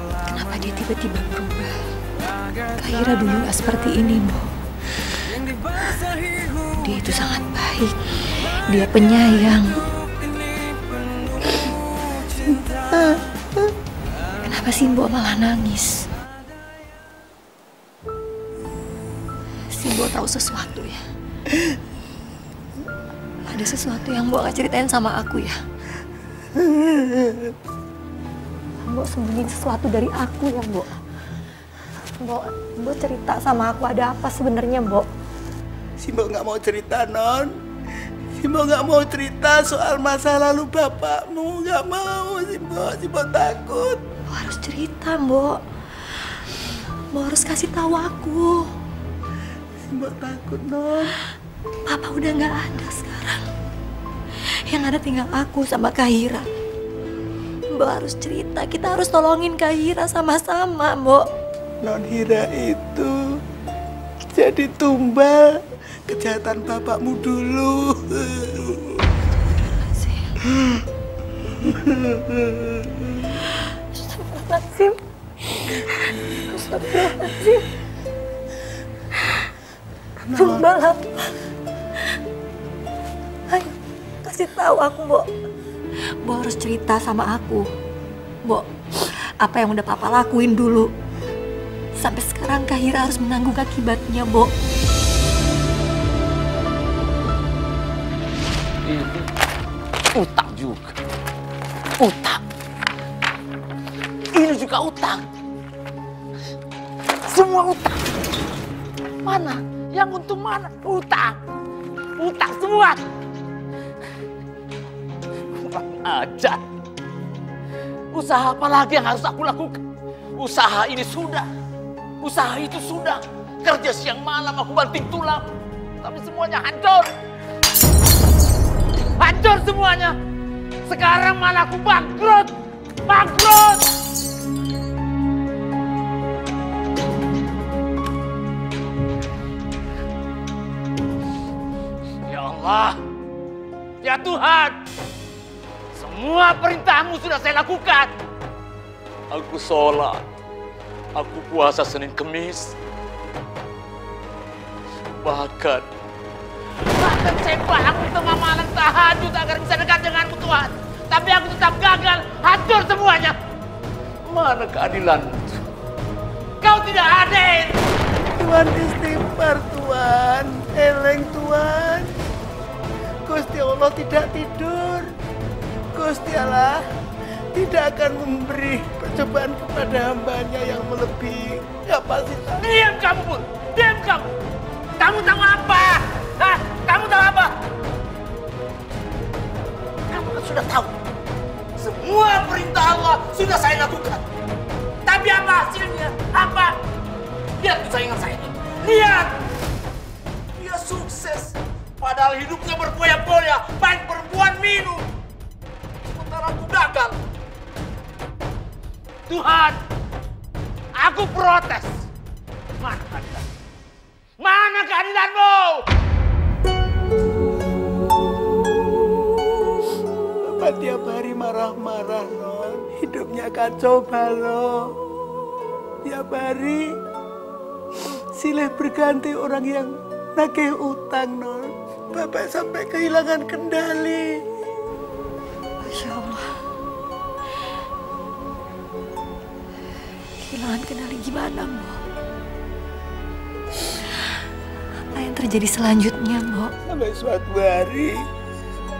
S2: Kenapa dia tiba-tiba berubah? Kahira dulu nggak seperti ini,
S18: hujan
S17: Dia itu sangat baik. Dia penyayang. Kenapa sih Mbok malah nangis? Ceritain sama aku ya?
S2: Mbok sembunyiin sesuatu dari aku ya, Mbok. Mbok, Mbok cerita sama aku ada apa sebenarnya, Mbok?
S28: Si Mbok nggak mau cerita, Non. Si Mbok nggak mau cerita soal masa lalu bapakmu. Nggak mau, si Mbok. Si Mbok takut.
S17: Mbok harus cerita, Mbok. Mbok harus kasih tahu aku.
S28: Si Mbok takut, Non.
S17: Papa udah nggak ada sekarang. Yang ada tinggal aku sama Kahira. Mbok harus cerita, kita harus tolongin Kahira sama-sama, Mbok.
S28: Non Hira itu jadi tumbal kejahatan bapakmu dulu.
S2: Astagfirullahaladzim. Astagfirullahaladzim. Tumbal apa? Ayo, kasih tahu aku, Mbok.
S17: Mbok harus cerita sama aku. Mbok, apa yang udah papa lakuin dulu. Sampai sekarang Kahira harus menanggung akibatnya, Mbok.
S31: Ini utang juga. Utang. Ini juga utang. Semua utang. Mana? Yang untung mana? Utang. Utang semua. Ajar. Usaha apa lagi yang harus aku lakukan? Usaha ini sudah. Usaha itu sudah. Kerja siang malam aku banting tulang. Tapi semuanya hancur. Hancur semuanya. Sekarang malah aku bangkrut. Bangkrut. Ya Allah. Ya Tuhan. Semua perintahmu sudah saya lakukan. Aku sholat. Aku puasa Senin Kemis. Bahkan Bahkan saya bangun tengah malam tahajud agar bisa dekat denganmu Tuhan. Tapi aku tetap gagal, hancur semuanya. Mana keadilan? Kau tidak adil.
S28: Tuhan istighfar, Tuhan. Eleng, Tuhan. Gusti Allah tidak tidur. Gusti Allah tidak akan memberi percobaan kepada hambanya yang melebihi kapasitas.
S31: Diam kamu, Pun. Diam kamu. Kamu tahu apa? Hah? Kamu tahu apa? Kamu kan sudah tahu. Semua perintah Allah sudah saya lakukan. Tapi apa hasilnya? Apa? Lihat kesayangan saya ini. Lihat. Dia sukses. Padahal hidupnya berpoya-poya. Baik perempuan minum. Aku gagal. Tuhan. Aku protes. Mana keadilan? Mana keadilanmu?
S28: Bapak tiap hari marah-marah, Non. Hidupnya kacau balau. Tiap hari silih berganti orang yang nagih utang, Non. Bapak sampai kehilangan kendali.
S17: Masya Allah. Kehilangan kendali gimana, Mbok? Apa yang terjadi selanjutnya, Mbok?
S28: Sampai suatu hari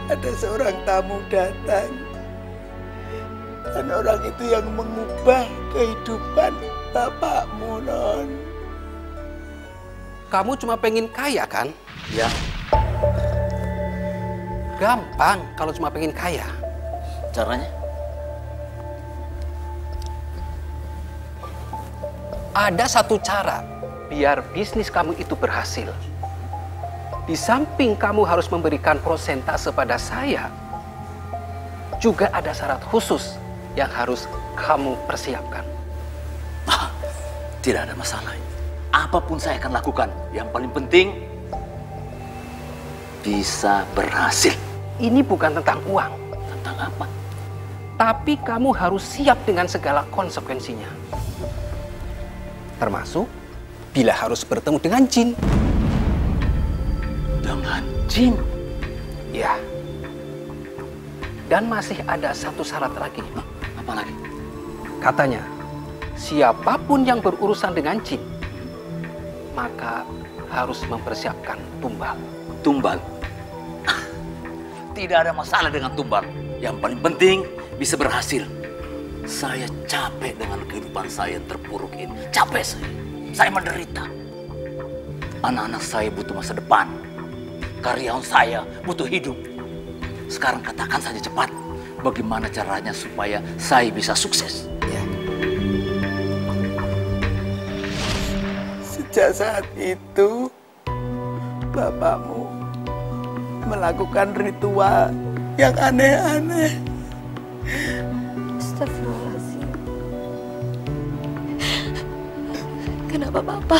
S28: ada seorang tamu datang. Dan orang itu yang mengubah kehidupan bapakmu, Non.
S32: Kamu cuma pengen kaya kan?
S31: Ya.
S32: Gampang kalau cuma pengen kaya.
S31: Caranya?
S32: Ada satu cara biar bisnis kamu itu berhasil. Di samping kamu harus memberikan prosentase pada saya, juga ada syarat khusus yang harus kamu persiapkan.
S31: Tidak ada masalah. Apa pun saya akan lakukan. Yang paling penting bisa berhasil.
S32: Ini bukan tentang uang.
S31: Tentang apa?
S32: Tapi kamu harus siap dengan segala konsekuensinya. Termasuk bila harus bertemu dengan jin.
S31: dengan jin.
S32: Ya. Dan masih ada satu syarat lagi.
S31: Apa lagi?
S32: Katanya, siapa pun yang berurusan dengan jin, maka harus mempersiapkan tumbal.
S31: Tumbal? <laughs> Tidak ada masalah dengan tumbal. Yang paling penting bisa berhasil. Saya capek dengan kehidupan saya yang terpuruk ini. Capek saya. Saya menderita. Anak-anak saya butuh masa depan. Karyawan saya butuh hidup. Sekarang katakan saja cepat. Bagaimana caranya supaya saya bisa sukses?
S28: Sejak saat itu, bapakmu melakukan ritual yang aneh-aneh.
S17: Astagfirullahaladzim. Kenapa Papa?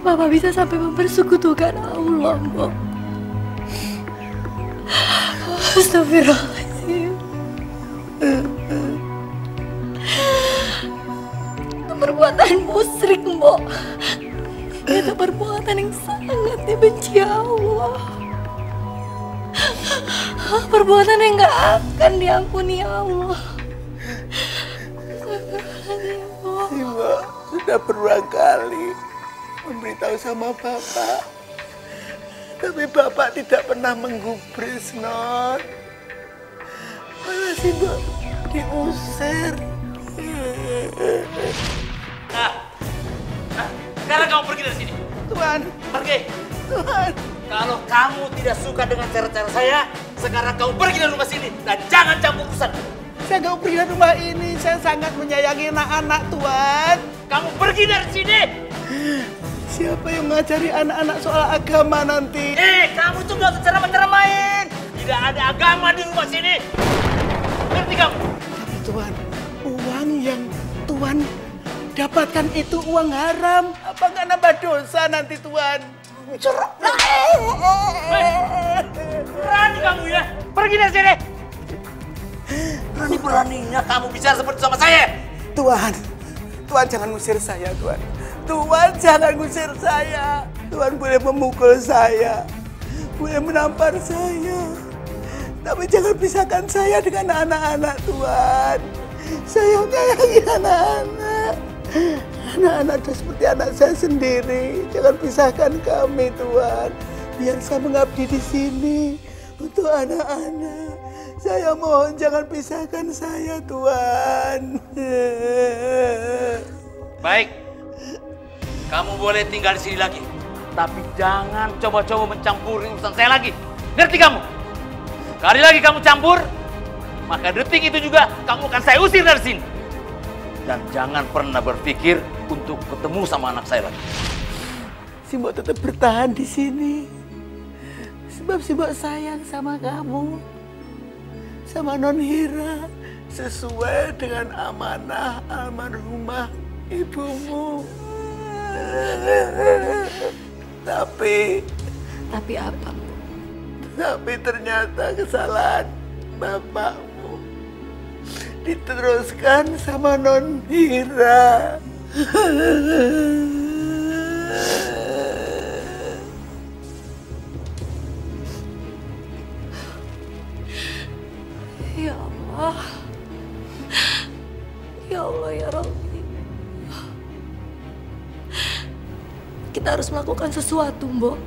S17: Papa bisa sampai mempersekutukan Allah, Mbok. Astagfirullahaladzim. Itu perbuatan musrik, Mbok. Itu perbuatan yang sangat dibenci Allah. Perbuatan yang gak akan diampuni Allah.
S28: Ibu sudah berulang kali memberitahu sama bapak. Tapi bapak tidak pernah menggubris, Non. Malah si Mbak diusir.
S31: Sekarang kamu pergi dari sini.
S28: Tuan.
S31: Pergi.
S28: Tuan.
S31: Kalau kamu tidak suka dengan cara-cara saya, sekarang kamu pergi dari rumah sini dan jangan campur urusan.
S28: Saya nggak pergi dari rumah ini. Saya sangat menyayangi anak-anak, Tuan.
S31: Kamu pergi dari sini.
S28: Siapa yang mengajari anak-anak soal agama nanti?
S31: Eh, kamu tuh nggak usah ceramah-ceramahin. Tidak ada agama di rumah sini. Ngerti kamu?
S28: Tapi Tuan, uang yang Tuan dapatkan itu uang haram. Apa nggak nambah dosa nanti Tuan?
S31: Bicara. Berani kamu ya? Pergi dari sini. Berani-beraninya kamu bicara seperti sama saya.
S28: Tuan, Tuan jangan ngusir saya, Tuan. Tuan jangan ngusir saya. Tuan boleh memukul saya. Boleh menampar saya. Tapi jangan pisahkan saya dengan anak-anak, Tuan. Saya menyayangi anak-anak. Anak-anak itu seperti anak saya sendiri. Jangan pisahkan kami, Tuan. Biar saya mengabdi di sini untuk anak-anak. Saya mohon jangan pisahkan saya, Tuan.
S31: Baik. Kamu boleh tinggal di sini lagi. Tapi jangan coba-coba mencampuri urusan saya lagi. Ngerti kamu? Kali lagi kamu campur, maka detik itu juga kamu akan saya usir dari sini. Dan jangan pernah berpikir untuk ketemu sama anak saya lagi.
S28: Si Mbok tetap bertahan di sini. Sebab si Mbok sayang sama kamu. Sama Non Hira. Sesuai dengan amanah almarhumah ibumu. Tapi...
S17: Tapi apa?
S28: Tapi ternyata kesalahan bapakmu diteruskan sama Non Hira.
S17: Ya Allah. Ya Allah ya Rabbi. Kita harus melakukan sesuatu, Mbok.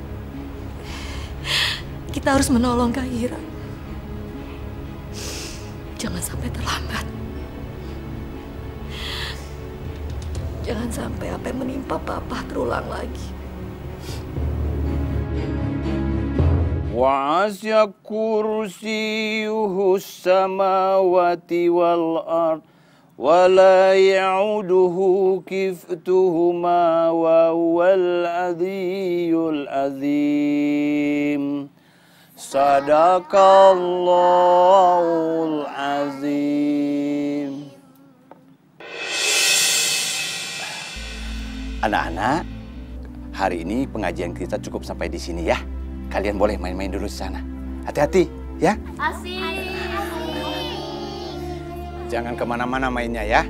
S17: Kita harus menolong Kahira Jangan sampai terlambat. Jangan sampai apa yang menimpa Papa terulang lagi.
S16: وعسى كرسيه السماوات والأرض ولا يعوده كفتهما وهو العلي العظيم Sadaqallahul azim. Anak-anak, hari ini pengajian kita cukup sampai di sini ya. Kalian boleh main-main dulu di sana. Hati-hati ya.
S7: Asik.
S16: Jangan ke mana-mana mainnya ya.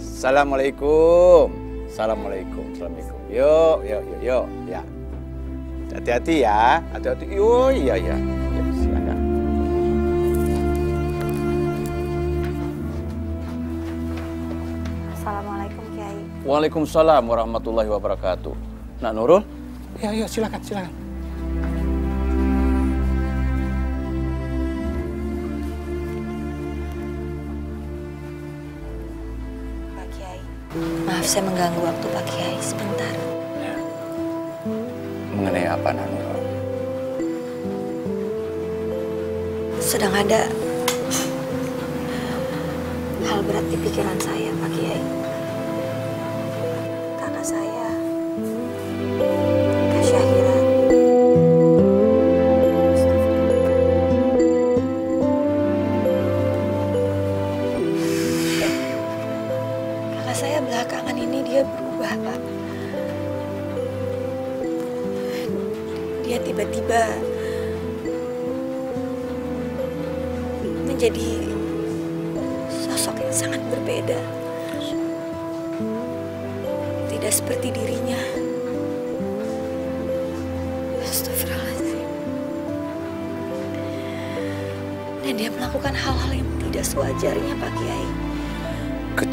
S16: Assalamualaikum. Assalamualaikum. Assalamualaikum. Yuk, yuk, yuk, yuk. Ya. Hati-hati ya. Hati-hati. Oh iya, iya. Ya, silakan.
S8: Assalamualaikum Kiai.
S16: Waalaikumsalam warahmatullahi wabarakatuh. Nak Nurul? Ya, ya, silakan, silakan.
S17: Pak Kiai. Maaf saya mengganggu waktu Pak Kiai sebentar.
S16: Mengenai apa, Nak Nurul?
S17: Sedang ada hal berat di pikiran saya Pak Kiai. Kakak saya,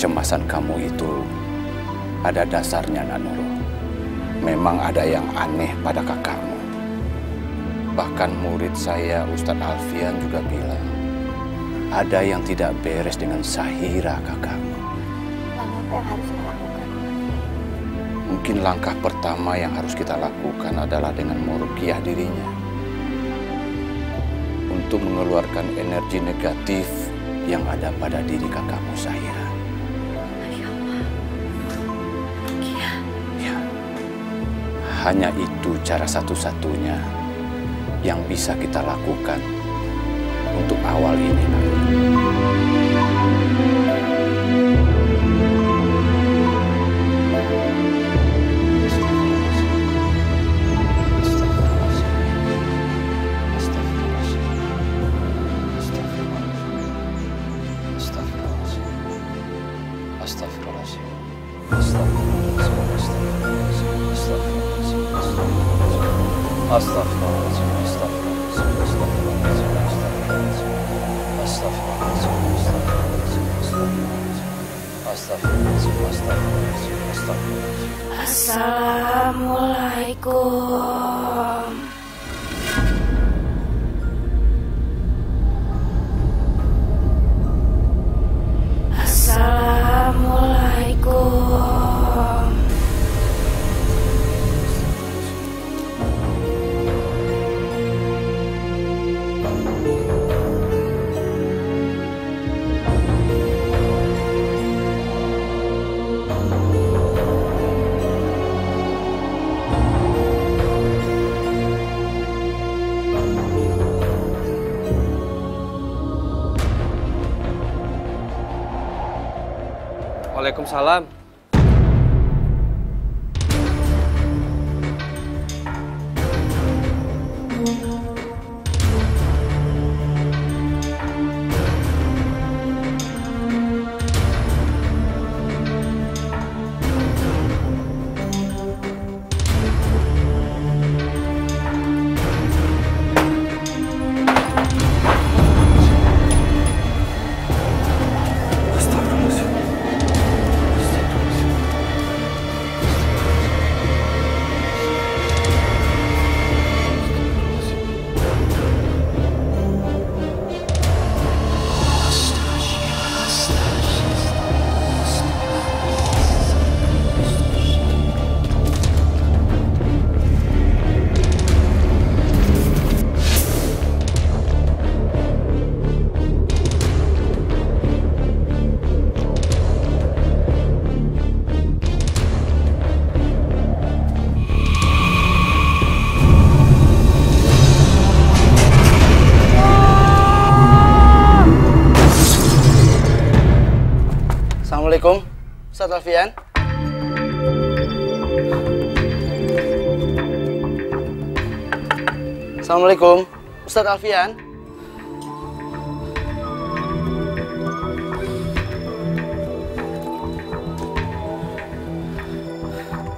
S16: Kecemasan kamu itu ada dasarnya, Nak Nurul. Memang ada yang aneh pada kakakmu. Bahkan murid saya, Ustadz Alfian juga bilang, ada yang tidak beres dengan Sahira kakakmu.
S8: Apa yang harus saya lakukan?
S16: Mungkin langkah pertama yang harus kita lakukan adalah dengan merukiah dirinya. Untuk mengeluarkan energi negatif yang ada pada diri kakakmu Sahira. Hanya itu cara satu-satunya yang bisa kita lakukan untuk awal ini. Nak. Astagfirullahaladzim. Astagfirullahaladzim. Astagfirullahaladzim. Astagfirullahaladzim. Astagfirullahaladzim. Astagfirullahaladzim. Astagfirullahaladzim.
S7: Assalamualaikum.
S23: Waalaikumsalam.
S33: Ustadz Alfian. Assalamualaikum, Ustadz Alfian.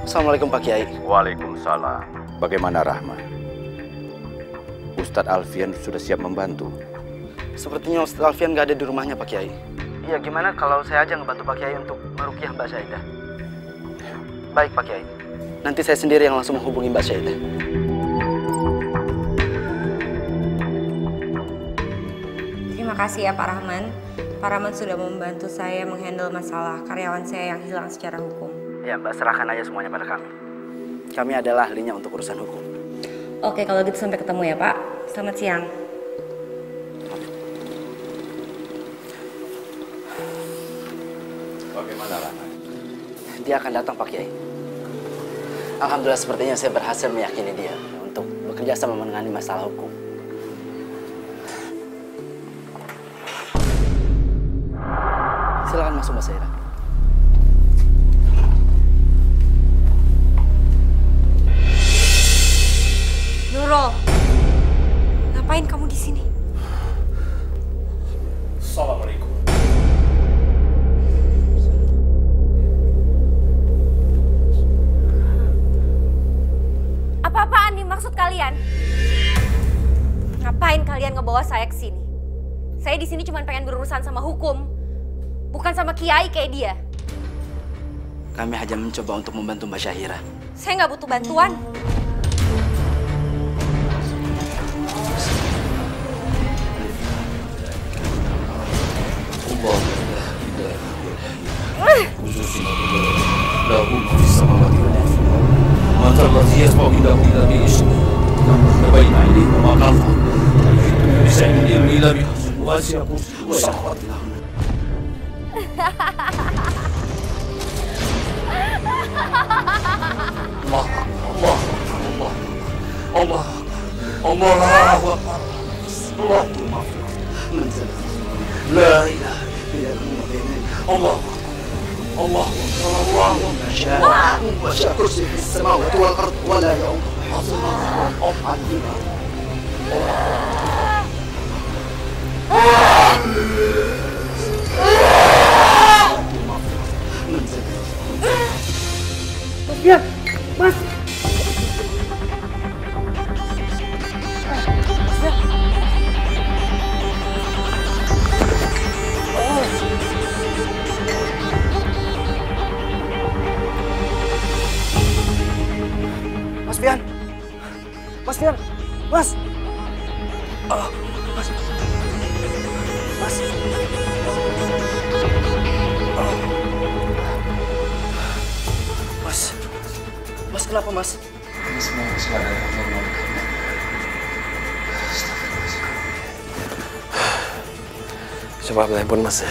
S33: Assalamualaikum Pak Kiai.
S16: Waalaikumsalam. Bagaimana Rahman? Ustadz Alfian sudah siap membantu.
S33: Sepertinya Ustadz Alfian nggak ada di rumahnya Pak Kiai. Iya, gimana kalau saya aja ngebantu Pak Kiai untuk merukiah Mbak Syaidah? Baik Pak Kiai. Nanti saya sendiri yang langsung menghubungi Mbak Syaidah.
S7: Terima kasih ya Pak Rahman. Pak Rahman sudah membantu saya menghandle masalah karyawan saya yang hilang secara hukum.
S33: Ya Mbak, serahkan aja semuanya pada kami. Kami adalah ahlinya untuk urusan hukum.
S7: Oke, kalau gitu sampai ketemu ya Pak. Selamat siang.
S33: Dia akan datang Pak Kiai. Alhamdulillah sepertinya saya berhasil meyakini dia untuk bekerja sama menangani masalah hukum. Silakan masuk Mbak Saira.
S34: Kiai kayak dia.
S33: Kami hanya mencoba untuk membantu Mbak Syahira.
S34: Saya nggak butuh bantuan.
S9: الله الله الله الله الله اكبر اللهم من لا اله الا الله الله الله الله شاء وشاء كرسي السماوات والارض ولا يؤوم حفظهما عظيما
S35: Mas, Mas.
S33: Mas Fian. Mas Fian. Mas. Kenapa, Mas?
S9: Ini semua kesukaan Allah Coba ambil handphone mas.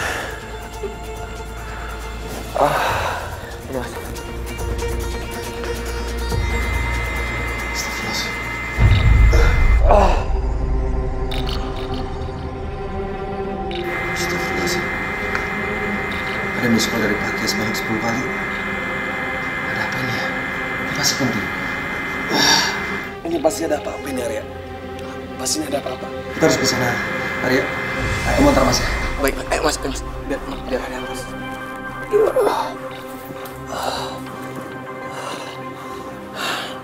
S9: Ah, ini mas. Ah.
S23: Ada miss call dari Pak Kiai sebanyak 10 kali. Ada apa ini ya? Ini pasti penting.
S9: Ini pasti ada apa-apa ini Arya. Pasti ada apa-apa.
S23: Kita harus ke sana. Arya, kamu antar mas ya.
S9: Baik, ayo mas, ayo mas. Biar, biar Arya terus.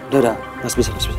S33: Udah, udah. Mas bisa, mas bisa.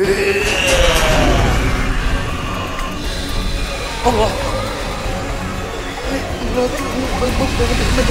S9: Allah.
S36: Bırak, bırak, bırak,
S6: bırak, bırak, bırak.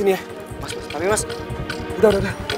S6: sini ya. Mas, mas, tapi mas. Udah, udah, udah.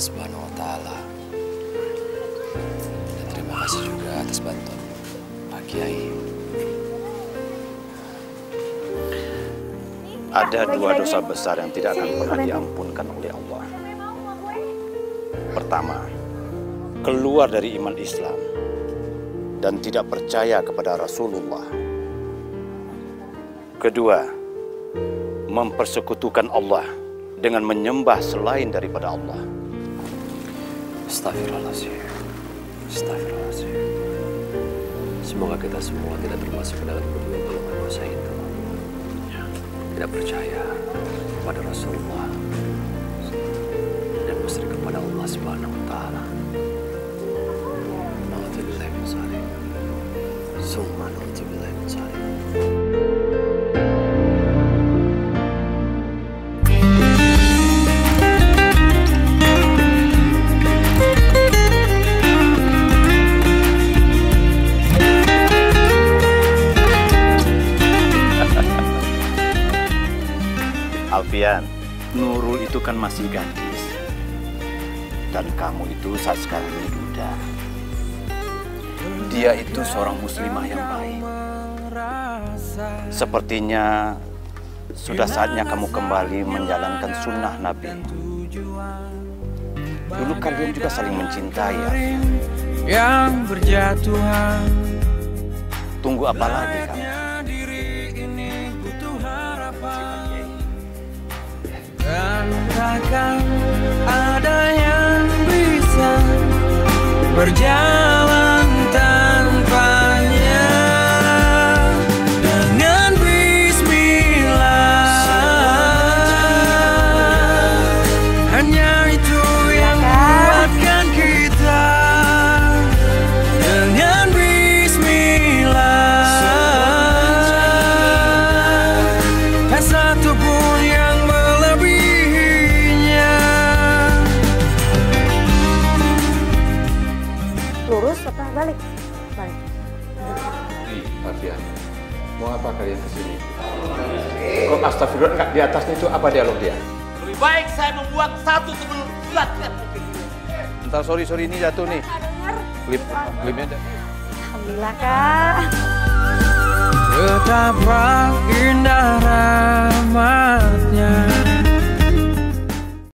S37: Allah
S6: Subhanahu wa taala. Dan terima kasih juga atas bantuan Pak Kiai.
S16: Ada dua dosa besar yang tidak akan pernah diampunkan oleh Allah. Pertama, keluar dari iman Islam dan tidak percaya kepada Rasulullah. Kedua, mempersekutukan Allah dengan menyembah selain daripada Allah.
S6: Astagfirullahaladzim. Astagfirullahaladzim. Semoga kita semua tidak termasuk ke dalam kedua golongan dosa itu. Tidak percaya kepada Rasulullah dan musyrik kepada Allah Subhanahu wa taala. Dzalik. Summa
S16: Alfian, Nurul itu kan masih gadis. Dan kamu itu saat sekarang ini duda. Dia itu seorang muslimah yang baik. Sepertinya sudah saatnya kamu kembali menjalankan sunnah Nabi. Dulu kalian juga saling mencintai. Alfian.
S18: yang berjatuhan
S16: Tunggu apa lagi kamu?
S18: Takkan ada yang bisa berjalan
S24: Astagfirullah enggak di atasnya itu apa dialog dia?
S31: Lebih baik saya membuat satu sebelum tidak mungkin.
S16: Entar sorry sorry ini jatuh nih. Klip klipnya ada.
S2: Alhamdulillah kak.
S18: Betapa indah rahmatnya